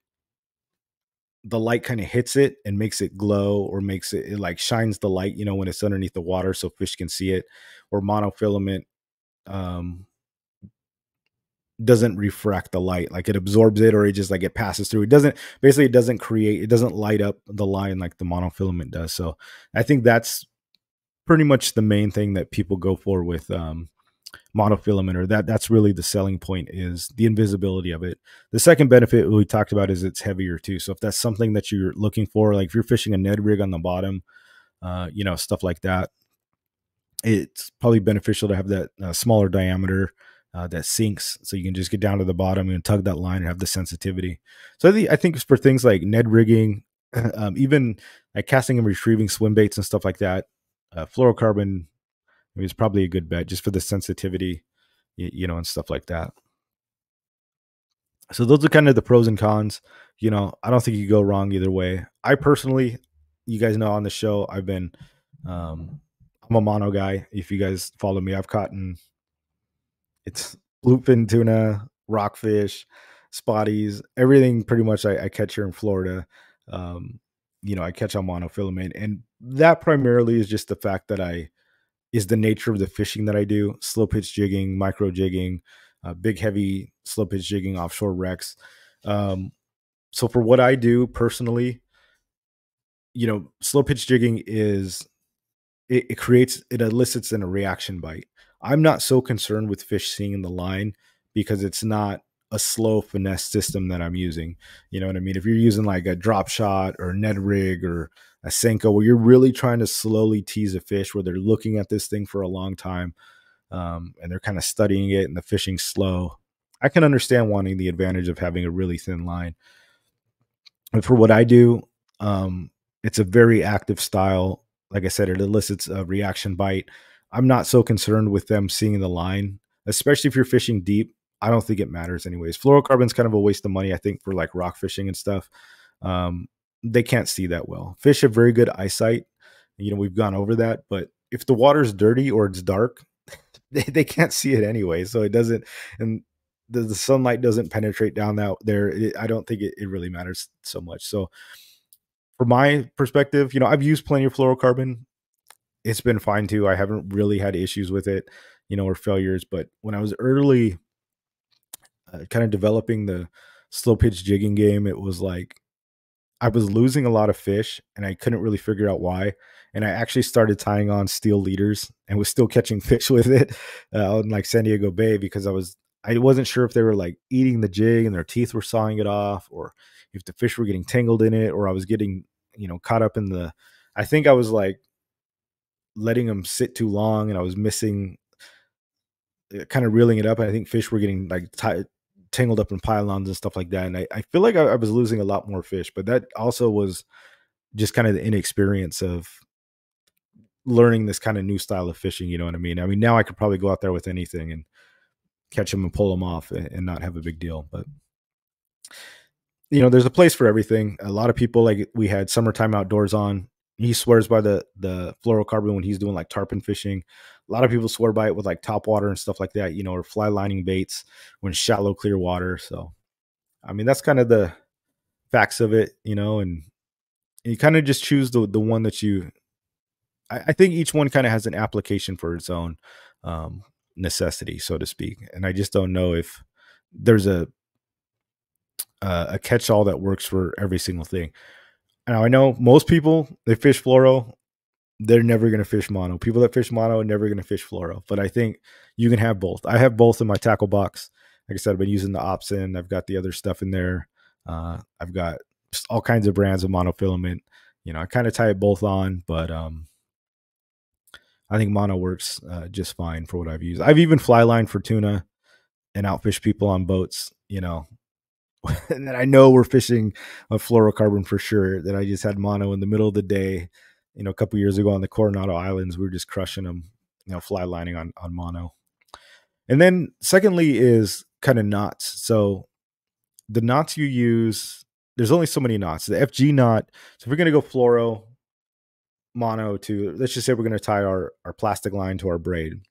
the light kind of hits it and makes it glow or makes it, it like shines the light, you know, when it's underneath the water so fish can see it. Or monofilament um doesn't refract the light like it absorbs it or it just like it passes through it doesn't basically it doesn't create it doesn't light up the line like the monofilament does so i think that's pretty much the main thing that people go for with um monofilament or that that's really the selling point is the invisibility of it. The second benefit we talked about is it's heavier too. So if that's something that you're looking for like if you're fishing a ned rig on the bottom uh, you know stuff like that it's probably beneficial to have that uh, smaller diameter uh, that sinks. So you can just get down to the bottom and tug that line and have the sensitivity. So i think, I think for things like ned rigging um, even like casting and retrieving swim baits and stuff like that uh, fluorocarbon Mean, it's probably a good bet just for the sensitivity, you, you know, and stuff like that. So those are kind of the pros and cons. You know, I don't think you go wrong either way. I personally, you guys know on the show, I've been, um, I'm a mono guy. If you guys follow me, I've caught in, it's bluefin tuna, rockfish, spotties, everything pretty much I, I catch here in Florida. Um, you know, I catch on monofilament, and that primarily is just the fact that I is the nature of the fishing that I do slow pitch jigging, micro jigging, uh, big, heavy slow pitch jigging, offshore wrecks. Um, so, for what I do personally, you know, slow pitch jigging is it, it creates, it elicits in a reaction bite. I'm not so concerned with fish seeing the line because it's not a slow finesse system that I'm using. You know what I mean? If you're using like a drop shot or Ned rig or a Senko where you're really trying to slowly tease a fish where they're looking at this thing for a long time um, and they're kind of studying it and the fishing slow. I can understand wanting the advantage of having a really thin line. But for what I do, um, It's a very active style. Like I said, it elicits a reaction bite. I'm not so concerned with them seeing the line, especially if you're fishing deep. I don't think it matters anyways. Fluorocarbon's kind of a waste of money, I think, for like rock fishing and stuff. Um, they can't see that well. Fish have very good eyesight. You know, we've gone over that, but if the water's dirty or it's dark, they, they can't see it anyway. So it doesn't, and the, the sunlight doesn't penetrate down that there. It, I don't think it, it really matters so much. So from my perspective, you know, I've used plenty of fluorocarbon. It's been fine too. I haven't really had issues with it, you know, or failures. But when I was early, uh, kind of developing the slow pitch jigging game, it was like I was losing a lot of fish and I couldn't really figure out why. And I actually started tying on steel leaders and was still catching fish with it uh, on like San Diego Bay because I was I wasn't sure if they were like eating the jig and their teeth were sawing it off or if the fish were getting tangled in it or I was getting, you know, caught up in the I think I was like letting them sit too long and I was missing uh, kind of reeling it up and I think fish were getting like tied tangled up in pylons and stuff like that. And I, I feel like I, I, was losing a lot more fish, but that also was just kind of the inexperience of learning this kind of new style of fishing. You know what I mean? I mean, now I could probably go out there with anything and catch them and pull them off and, and not have a big deal. But you know, there's a place for everything. A lot of people like we had summertime outdoors on. He swears by the the fluorocarbon when he's doing like tarpon fishing. A lot of people swear by it with like top water and stuff like that, you know, or fly lining baits when shallow, clear water. So, I mean, that's kind of the facts of it, you know, and you kind of just choose the the one that you. I, I think each one kind of has an application for its own um, necessity, so to speak, and I just don't know if there's a uh, a catch all that works for every single thing. Now I know most people they fish fluoro they're never going to fish mono. People that fish mono are never going to fish fluoro. But I think you can have both. I have both in my tackle box. Like I said, I've been using the Opsin. I've got the other stuff in there. Uh, I've got all kinds of brands of monofilament. You know, I kind of tie it both on, but um, I think mono works uh, just fine for what I've used. I've even fly line for tuna and outfish people on boats. You know, and then I know we're fishing a fluorocarbon for sure. That I just had mono in the middle of the day you know, a couple years ago on the Coronado Islands, we were just crushing them, you know, fly lining on on mono. And then secondly is kind of knots. So the knots you use, there's only so many knots. The FG knot. So if we're gonna go fluoro mono to let's just say we're gonna tie our our plastic line to our braid.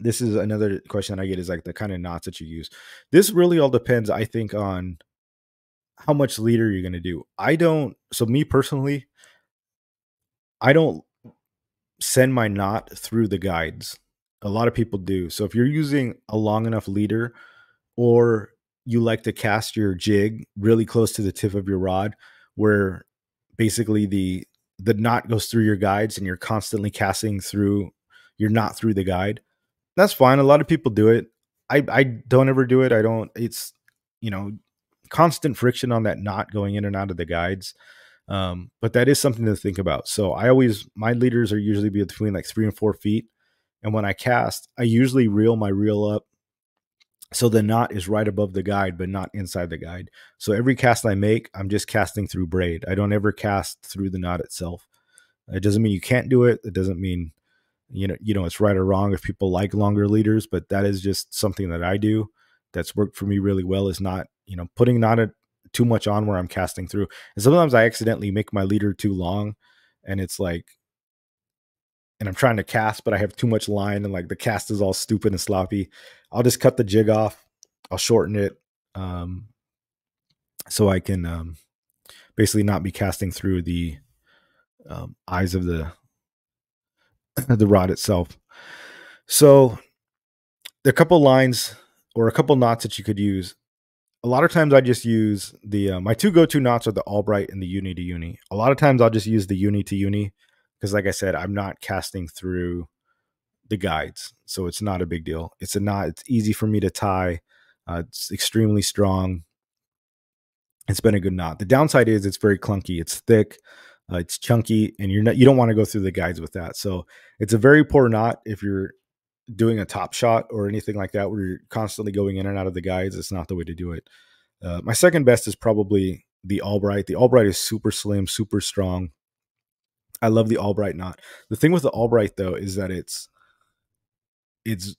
This is another question that I get is like the kind of knots that you use. This really all depends, I think, on how much leader you're gonna do. I don't. So me personally, I don't send my knot through the guides. A lot of people do. So if you're using a long enough leader or you like to cast your jig really close to the tip of your rod where basically the the knot goes through your guides and you're constantly casting through you're not through the guide. That's fine. A lot of people do it. I I don't ever do it. I don't it's you know constant friction on that knot going in and out of the guides. Um, but that is something to think about. So I always my leaders are usually between like three and four feet. And when I cast, I usually reel my reel up so the knot is right above the guide, but not inside the guide. So every cast I make, I'm just casting through braid. I don't ever cast through the knot itself. It doesn't mean you can't do it. It doesn't mean you know you know it's right or wrong if people like longer leaders, but that is just something that I do that's worked for me really well. Is not you know putting knot too much on where I'm casting through. And sometimes I accidentally make my leader too long and it's like and I'm trying to cast, but I have too much line and like the cast is all stupid and sloppy. I'll just cut the jig off. I'll shorten it. Um, so I can um, basically not be casting through the um, eyes of the the rod itself. So there are a couple lines or a couple knots that you could use a lot of times I just use the uh, my two go-to knots are the Albright and the uni to uni. A lot of times I'll just use the uni to uni because, like I said, I'm not casting through the guides, so it's not a big deal. It's a knot. It's easy for me to tie. Uh, it's extremely strong. It's been a good knot. The downside is it's very clunky. It's thick. Uh, it's chunky, and you're not. You don't want to go through the guides with that. So it's a very poor knot if you're doing a top shot or anything like that where you're constantly going in and out of the guides it's not the way to do it uh, my second best is probably the Albright. The Albright is super slim, super strong. I love the Albright knot. The thing with the Albright though is that it's it's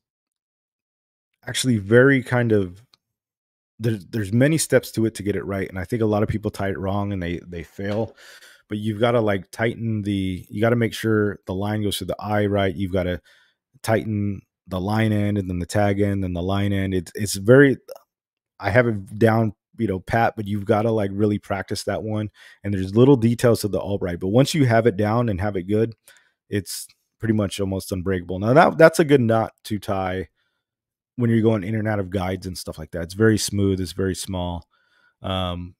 actually very kind of there's there's many steps to it to get it right and i think a lot of people tie it wrong and they they fail but you've got to like tighten the you got to make sure the line goes to the eye right you've got to tighten the line end and then the tag end and the line end it's it's very i have it down you know pat but you've got to like really practice that one and there's little details to the albright but once you have it down and have it good it's pretty much almost unbreakable now that that's a good knot to tie when you're going in and out of guides and stuff like that. It's very smooth. It's very small. Um,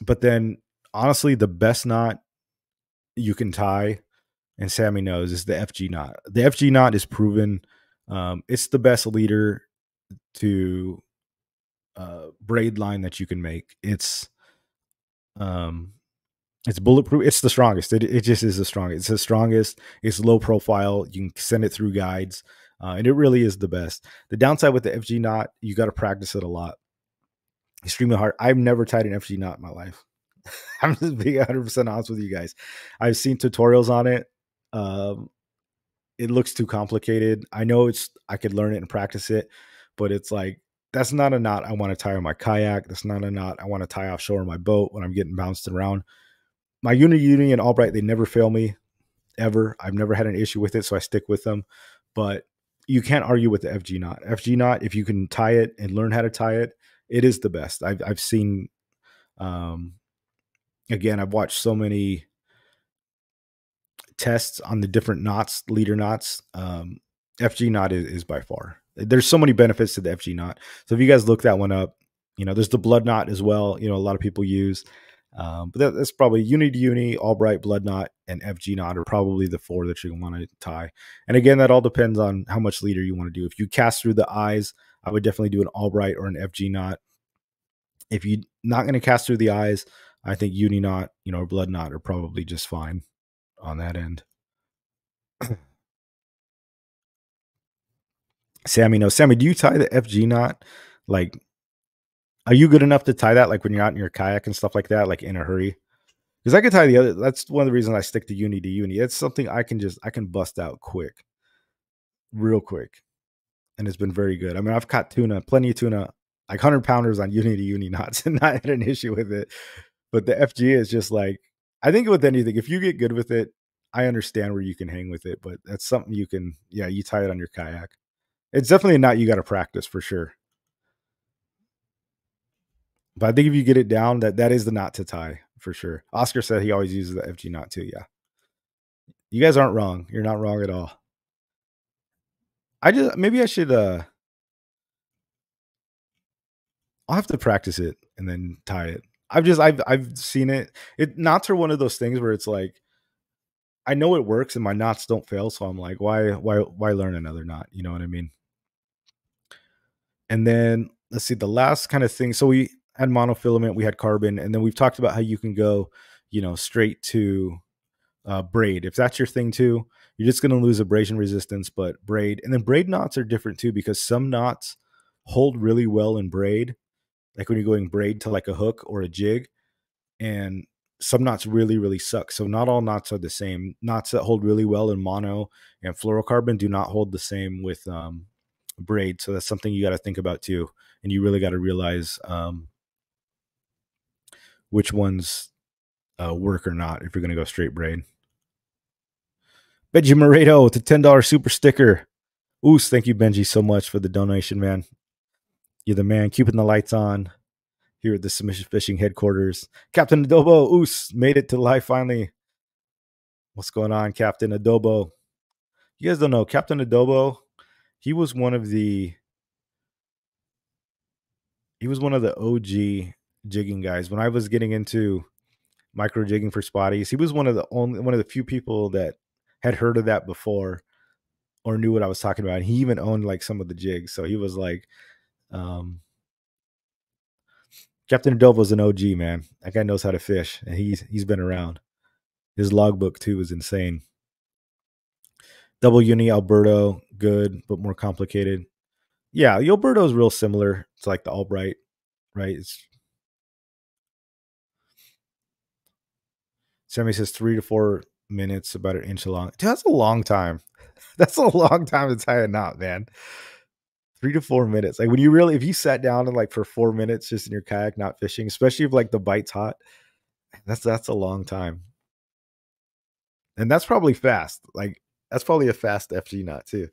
but then honestly, the best knot you can tie, and Sammy knows, is the FG knot. The FG knot is proven. Um, it's the best leader to uh, braid line that you can make. It's um, it's bulletproof. It's the strongest. It, it just is the strongest. It's the strongest. It's low profile. You can send it through guides. Uh, and it really is the best. The downside with the FG knot, you got to practice it a lot. Extremely hard. I've never tied an FG knot in my life. I'm just being 100% honest with you guys. I've seen tutorials on it. Um, it looks too complicated. I know it's, I could learn it and practice it, but it's like, that's not a knot I want to tie on my kayak. That's not a knot I want to tie offshore on my boat when I'm getting bounced around. My Uni Uni and Albright, they never fail me ever. I've never had an issue with it, so I stick with them. But you can't argue with the FG knot. FG knot, if you can tie it and learn how to tie it, it is the best. I've I've seen um again, I've watched so many tests on the different knots, leader knots. Um FG knot is, is by far. There's so many benefits to the FG knot. So if you guys look that one up, you know, there's the blood knot as well, you know, a lot of people use. Um, but that, that's probably uni to uni, Albright, blood knot, and FG knot are probably the four that you want to tie. And again, that all depends on how much leader you want to do. If you cast through the eyes, I would definitely do an Albright or an FG knot. If you're not going to cast through the eyes, I think uni knot, you know, or blood knot are probably just fine on that end. Sammy, no, Sammy, do you tie the FG knot like are you good enough to tie that like when you're out in your kayak and stuff like that, like in a hurry? Because I could tie the other. That's one of the reasons I stick to uni to uni. It's something I can just I can bust out quick, real quick, and it's been very good. I mean, I've caught tuna, plenty of tuna, like hundred pounders on uni to uni knots, and not had an issue with it. But the FG is just like I think with anything, if you get good with it, I understand where you can hang with it. But that's something you can, yeah, you tie it on your kayak. It's definitely not you got to practice for sure. But I think if you get it down, that that is the knot to tie for sure. Oscar said he always uses the FG knot too. Yeah, you guys aren't wrong. You're not wrong at all. I just maybe I should. uh I'll have to practice it and then tie it. I've just I've I've seen it. It knots are one of those things where it's like I know it works and my knots don't fail, so I'm like, why why why learn another knot? You know what I mean? And then let's see the last kind of thing. So we had monofilament, we had carbon, and then we've talked about how you can go, you know, straight to uh, braid. If that's your thing too, you're just going to lose abrasion resistance, but braid. And then braid knots are different too because some knots hold really well in braid, like when you're going braid to like a hook or a jig, and some knots really, really suck. So not all knots are the same. Knots that hold really well in mono and fluorocarbon do not hold the same with um, braid. So that's something you got to think about too. And you really got to realize um, which ones uh, work or not if you're going to go straight braid. Benji Moreto with the $10 super sticker. Oos, thank you, Benji, so much for the donation, man. You're the man, keeping the lights on here at the Submission Fishing headquarters. Captain Adobo, Oos, made it to life finally. What's going on, Captain Adobo? You guys don't know, Captain Adobo, he was one of the he was one of the OG jigging guys. When I was getting into micro jigging for spotties, he was one of the only one of the few people that had heard of that before or knew what I was talking about. And he even owned like some of the jigs. So he was like, um, Captain was an OG man. That guy knows how to fish, and he's he's been around. His logbook too is insane. Double uni Alberto, good but more complicated. Yeah, the Alberto is real similar. It's like the Albright, right? It's Sammy says three to four minutes, about an inch long. Dude, that's a long time. That's a long time to tie a knot, man. Three to four minutes. Like when you really, if you sat down and like for four minutes just in your kayak, not fishing, especially if like the bite's hot, that's that's a long time. And that's probably fast. Like that's probably a fast FG knot too.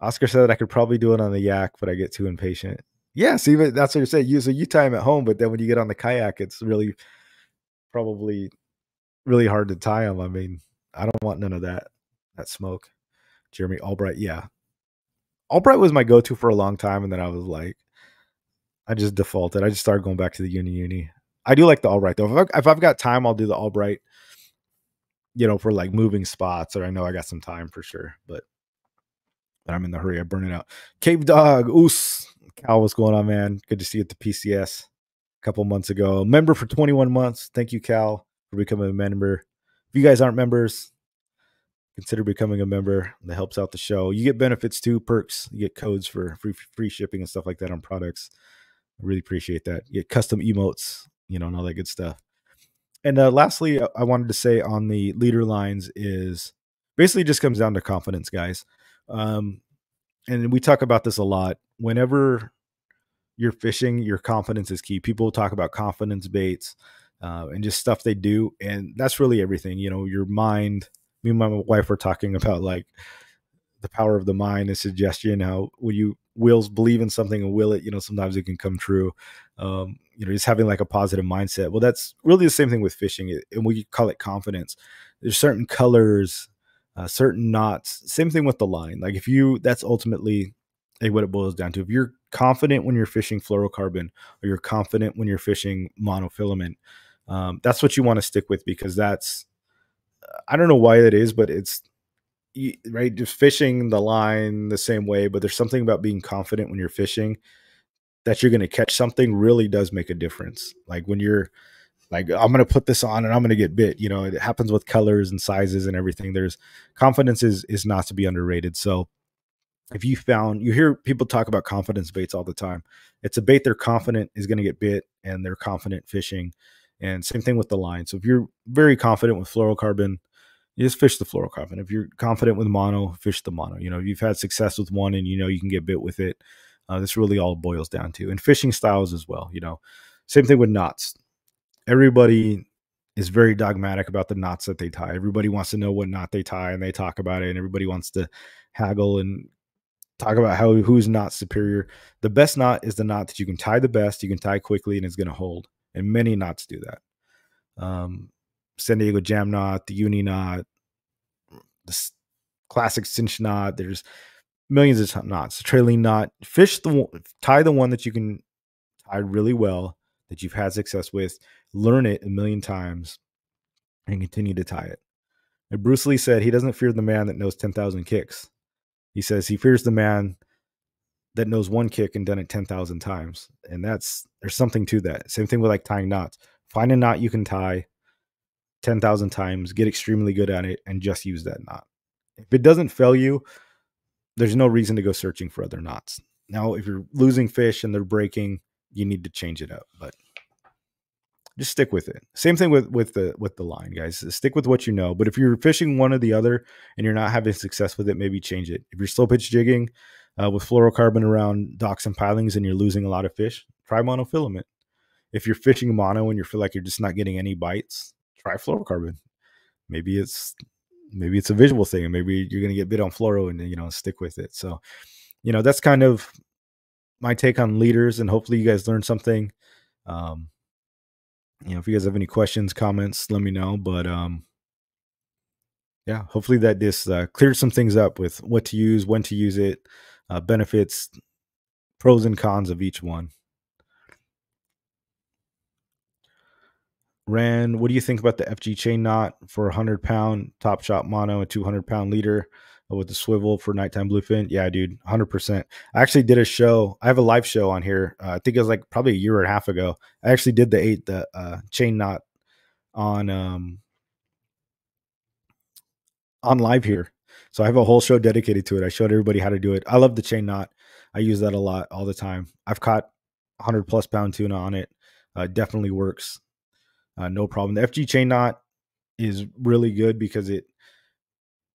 Oscar said I could probably do it on the yak, but I get too impatient. Yeah, see, but that's what you're saying. You so you tie them at home, but then when you get on the kayak, it's really probably really hard to tie them. I mean, I don't want none of that that smoke. Jeremy Albright, yeah. Albright was my go-to for a long time, and then I was like, I just defaulted. I just started going back to the Uni Uni. I do like the Albright though. If, I, if I've got time, I'll do the Albright. You know, for like moving spots, or I know I got some time for sure, but, but I'm in the hurry. I burn it out. Cave Dog, oos, Cal, what's going on, man? Good to see you at the PCS a couple months ago. Member for 21 months. Thank you, Cal, for becoming a member. If you guys aren't members, consider becoming a member. That helps out the show. You get benefits too, perks. You get codes for free free shipping and stuff like that on products. I really appreciate that. You get custom emotes, you know, and all that good stuff. And uh, lastly, I wanted to say on the leader lines is basically just comes down to confidence, guys. Um, and we talk about this a lot. Whenever you're fishing, your confidence is key. People talk about confidence baits uh, and just stuff they do, and that's really everything. You know, your mind, me and my wife were talking about like the power of the mind and suggestion. How when you wills believe in something and will it, you know, sometimes it can come true. Um, you know, just having like a positive mindset. Well, that's really the same thing with fishing, and we call it confidence. There's certain colors, uh, certain knots. Same thing with the line. Like if you, that's ultimately like what it boils down to. If you're confident when you're fishing fluorocarbon, or you're confident when you're fishing monofilament, um, that's what you want to stick with because that's I don't know why that is, but it's right just fishing the line the same way. But there's something about being confident when you're fishing that you're going to catch something really does make a difference. Like when you're like I'm going to put this on and I'm going to get bit. You know, it happens with colors and sizes and everything. There's confidence is is not to be underrated. So if you found you hear people talk about confidence baits all the time. It's a bait they're confident is going to get bit and they're confident fishing. And same thing with the line. So if you're very confident with fluorocarbon, you just fish the fluorocarbon. If you're confident with mono, fish the mono. You know, you've had success with one and you know you can get bit with it. Uh, this really all boils down to. And fishing styles as well. You know, same thing with knots. Everybody is very dogmatic about the knots that they tie. Everybody wants to know what knot they tie and they talk about it. And everybody wants to haggle and talk about how who's knot superior. The best knot is the knot that you can tie the best, you can tie quickly, and it's going to hold and many knots do that. Um, San Diego Jam knot, the Uni knot, the classic cinch knot. There's millions of knots. The trailing knot. Fish the tie the one that you can tie really well that you've had success with. Learn it a million times and continue to tie it. And Bruce Lee said he doesn't fear the man that knows ten thousand kicks. He says he fears the man that knows one kick and done it 10,000 times. And that's, there's something to that. Same thing with like tying knots. Find a knot you can tie 10,000 times, get extremely good at it, and just use that knot. If it doesn't fail you, there's no reason to go searching for other knots. Now, if you're losing fish and they're breaking, you need to change it up. But just stick with it. Same thing with with the with the line, guys. Stick with what you know. But if you're fishing one or the other and you're not having success with it, maybe change it. If you're slow pitch jigging, uh, with fluorocarbon around docks and pilings and you're losing a lot of fish, try monofilament. If you're fishing mono and you feel like you're just not getting any bites, try fluorocarbon. Maybe it's maybe it's a visual thing, and maybe you're gonna get bit on fluoro and you know stick with it. So, you know, that's kind of my take on leaders, and hopefully you guys learned something. Um, you know, if you guys have any questions, comments, let me know. But um, yeah, hopefully that this uh, cleared some things up with what to use, when to use it, uh, benefits, pros and cons of each one. Ran, what do you think about the FG chain knot for a 100 pound top shot mono, a 200 pound leader with the swivel for nighttime bluefin? Yeah, dude, 100%. I actually did a show. I have a live show on here. Uh, I think it was like probably a year and a half ago. I actually did the eight, the uh, chain knot on, um, on live here. So I have a whole show dedicated to it. I showed everybody how to do it. I love the chain knot. I use that a lot all the time. I've caught 100 plus pound tuna on it. Uh, definitely works. uh, no problem. The FG chain knot is really good because it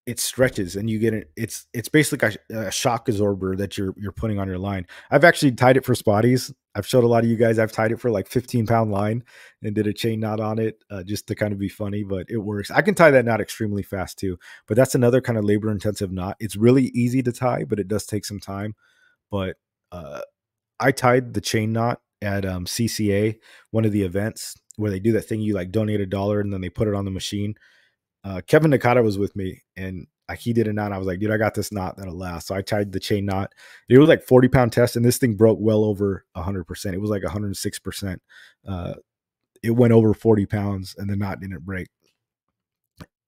it stretches and you get it. It's it's basically a, a, shock absorber that you're you're putting on your line. I've actually tied it for spotties. I've showed a lot of you guys. I've tied it for like 15 pound line and did a chain knot on it uh, just to kind of be funny, but it works. I can tie that knot extremely fast too. But that's another kind of labor intensive knot. It's really easy to tie, but it does take some time. But uh, I tied the chain knot at um, CCA, one of the events where they do that thing. You like donate a dollar and then they put it on the machine uh, Kevin Nakata was with me and he did a knot. I was like, dude, I got this knot that'll last. So I tied the chain knot. It was like 40 pound test, and this thing broke well over 100%. It was like 106%. Uh, it went over 40 pounds, and the knot didn't break.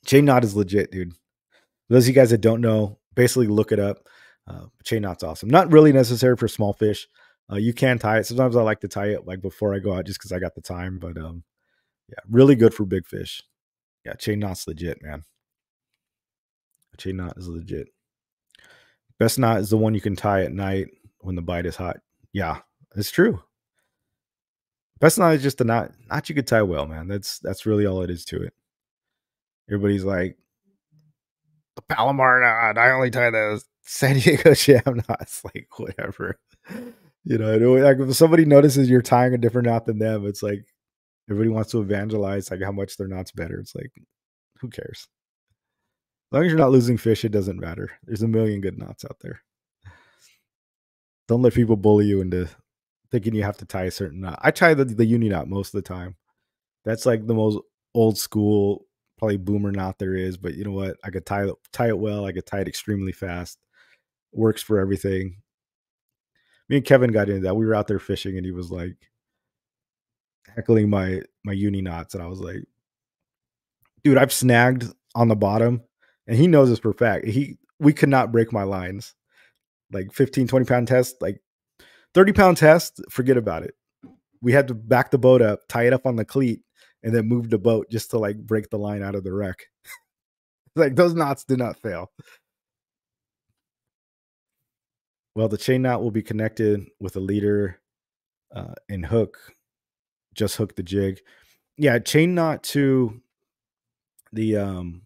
Chain knot is legit, dude. For those of you guys that don't know, basically look it up. Uh, chain knot's awesome. Not really necessary for small fish. Uh, you can tie it. Sometimes I like to tie it like before I go out just because I got the time. But um, yeah, really good for big fish. Yeah, chain knot's legit, man. A chain knot is legit. Best knot is the one you can tie at night when the bite is hot. Yeah, it's true. Best knot is just a knot. Knot you could tie well, man. That's that's really all it is to it. Everybody's like, the Palomar knot. I only tie those San Diego jam knots. Like whatever. You know, like if somebody notices you're tying a different knot than them, it's like everybody wants to evangelize like how much their knot's better. It's like, who cares? As long as you're not losing fish, it doesn't matter. There's a million good knots out there. Don't let people bully you into thinking you have to tie a certain knot. I tie the, the uni knot most of the time. That's like the most old school, probably boomer knot there is. But you know what? I could tie tie it well. I could tie it extremely fast. Works for everything. Me and Kevin got into that. We were out there fishing, and he was like, heckling my my uni knots, and I was like, dude, I've snagged on the bottom, and he knows this for fact. He we could not break my lines. Like 15, 20 pound test, like 30 pound test, forget about it. We had to back the boat up, tie it up on the cleat, and then move the boat just to like break the line out of the wreck. like those knots did not fail. Well, the chain knot will be connected with a leader uh, and hook just hook the jig. Yeah, chain knot to the um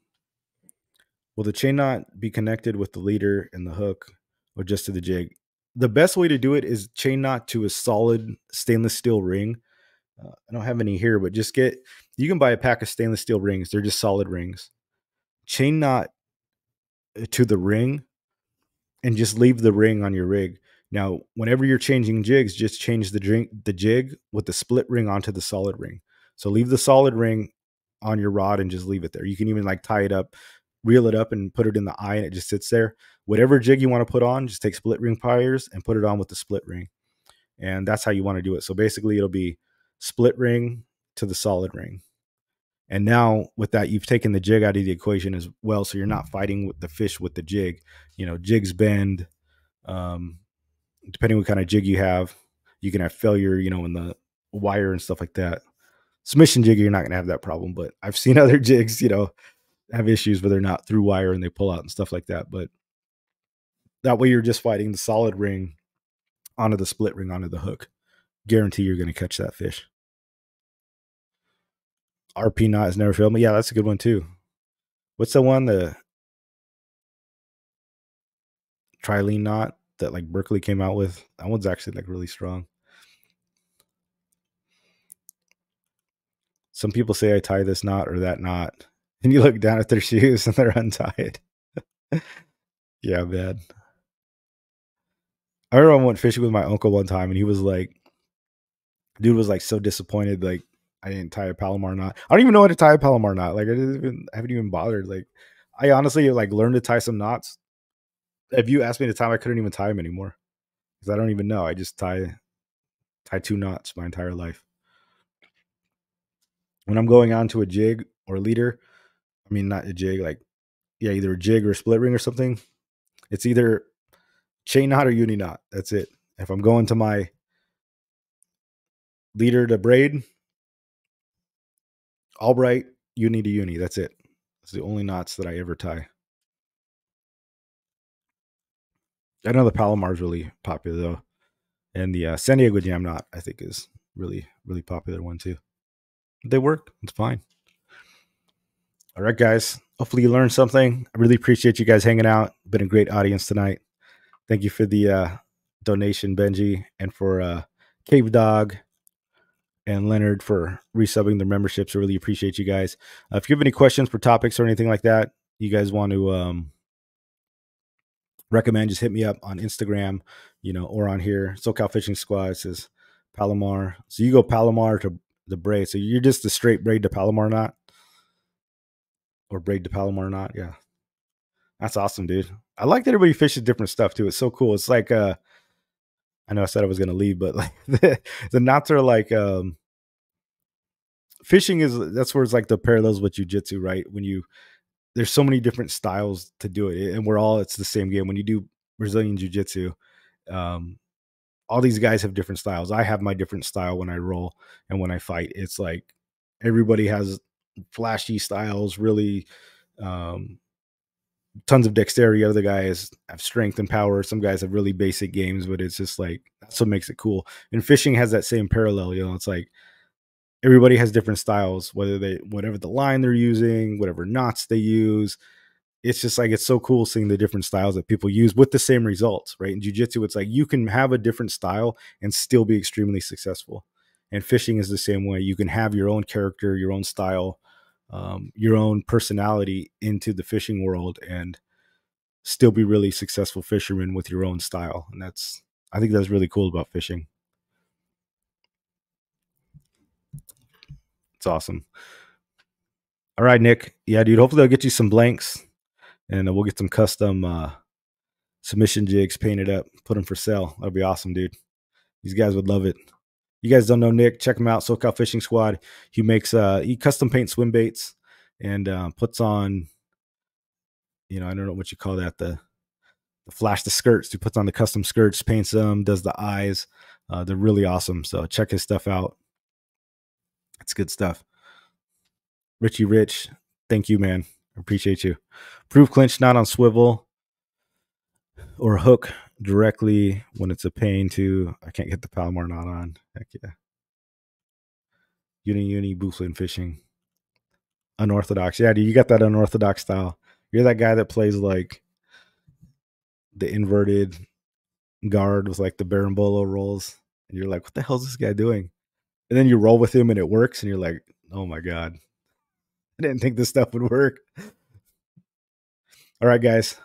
will the chain knot be connected with the leader and the hook or just to the jig? The best way to do it is chain knot to a solid stainless steel ring. Uh, I don't have any here, but just get you can buy a pack of stainless steel rings. They're just solid rings. Chain knot uh, to the ring and just leave the ring on your rig. Now, whenever you're changing jigs, just change the drink the jig with the split ring onto the solid ring. So leave the solid ring on your rod and just leave it there. You can even like tie it up, reel it up and put it in the eye and it just sits there. Whatever jig you want to put on, just take split ring pliers and put it on with the split ring. And that's how you want to do it. So basically it'll be split ring to the solid ring. And now with that, you've taken the jig out of the equation as well. So you're not fighting with the fish with the jig. You know, jigs bend. Um, depending what kind of jig you have, you can have failure, you know, in the wire and stuff like that. Submission jig, you're not going to have that problem, but I've seen other jigs, you know, have issues where they're not through wire and they pull out and stuff like that. But that way, you're just fighting the solid ring onto the split ring onto the hook. Guarantee you're going to catch that fish. RP knot has never failed me. Yeah, that's a good one too. What's the one? The trilene knot that like Berkley came out with. That one's actually like really strong. Some people say I tie this knot or that knot, and you look down at their shoes and they're untied. yeah, man. I remember I went fishing with my uncle one time, and he was like, dude was like so disappointed, like I didn't tie a Palomar knot. I don't even know how to tie a Palomar knot. Like I didn't even I haven't even bothered. Like I honestly like learned to tie some knots if you asked me to tie, I couldn't even tie them anymore because I don't even know. I just tie tie two knots my entire life. When I'm going on to a jig or leader, I mean not a jig, like yeah, either a jig or a split ring or something. It's either chain knot or uni knot. That's it. If I'm going to my leader to braid, Albright, uni to uni. That's it. It's the only knots that I ever tie. I know the Palomar is really popular though, and the uh, San Diego Jam Knot I think is really really popular one too. They work. It's fine. All right, guys. Hopefully you learned something. I really appreciate you guys hanging out. Been a great audience tonight. Thank you for the uh, donation, Benji, and for uh, Cave Dog and Leonard for resubbing their memberships. I really appreciate you guys. Uh, if you have any questions for topics or anything like that, you guys want to um, recommend, just hit me up on Instagram, you know, or on here. SoCal Fishing Squad says Palomar. So you go Palomar to the braid. So you're just the straight braid to Palomar knot or braid to Palomar knot. Yeah. That's awesome, dude. I like that everybody fishes different stuff too. It's so cool. It's like uh I know I said I was gonna leave, but like the, the knots are like um fishing is that's where it's like the parallels with jujitsu, right? When you there's so many different styles to do it, and we're all it's the same game. When you do Brazilian jiu-jitsu, um, all these guys have different styles. I have my different style when I roll and when I fight. It's like everybody has flashy styles, really um, tons of dexterity. Other guys have strength and power. Some guys have really basic games, but it's just like that's what makes it cool. And fishing has that same parallel. You know, it's like everybody has different styles, whether they whatever the line they're using, whatever knots they use. It's just like it's so cool seeing the different styles that people use with the same results, right? In jiu-jitsu, it's like you can have a different style and still be extremely successful. And fishing is the same way. You can have your own character, your own style, um, your own personality into the fishing world and still be really successful fishermen with your own style. And that's I think that's really cool about fishing. It's awesome. All right, Nick. Yeah, dude. Hopefully, I'll get you some blanks, and uh, we'll get some custom uh, submission jigs painted up, put them for sale. That'll be awesome, dude. These guys would love it. You guys don't know Nick? Check him out. SoCal Fishing Squad. He makes uh he custom paint swim baits and uh, puts on, you know, I don't know what you call that the the flash the skirts. He puts on the custom skirts, paints them, does the eyes. Uh, they're really awesome. So check his stuff out. It's good stuff. Richie Rich, thank you, man. Appreciate you. Proof clinch knot on swivel or hook directly when it's a pain to. I can't get the Palomar knot on. Heck yeah. Uni uni booflin fishing. Unorthodox. Yeah, dude, you got that unorthodox style. You're that guy that plays like the inverted guard with like the berimbolo rolls. And you're like, what the hell is this guy doing? and then you roll with him and it works and you're like oh my god i didn't think this stuff would work all right guys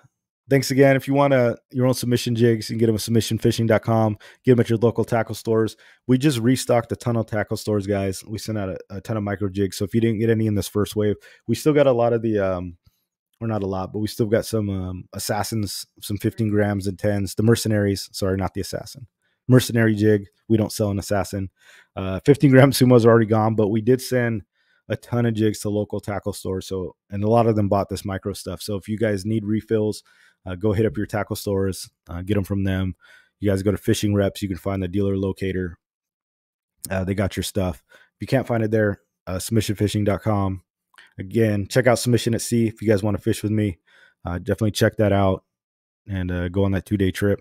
thanks again if you want a, your own submission jigs you can get them at submissionfishing.com get them at your local tackle stores we just restocked a ton of tackle stores guys we sent out a, a ton of micro jigs so if you didn't get any in this first wave we still got a lot of the um or not a lot but we still got some um, assassins some 15 grams and 10s the mercenaries sorry not the assassin mercenary jig. We don't sell an assassin. Uh, 15 gram sumos are already gone, but we did send a ton of jigs to local tackle stores. So, and a lot of them bought this micro stuff. So if you guys need refills, uh, go hit up your tackle stores, uh, get them from them. You guys go to fishing reps, you can find the dealer locator. Uh, they got your stuff. If you can't find it there, uh, submissionfishing.com. Again, check out Submission at Sea if you guys want to fish with me. Uh, definitely check that out and uh, go on that two day trip.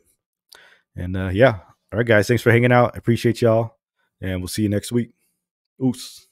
And uh, yeah, all right, guys. Thanks for hanging out. I appreciate y'all. And we'll see you next week. Oos.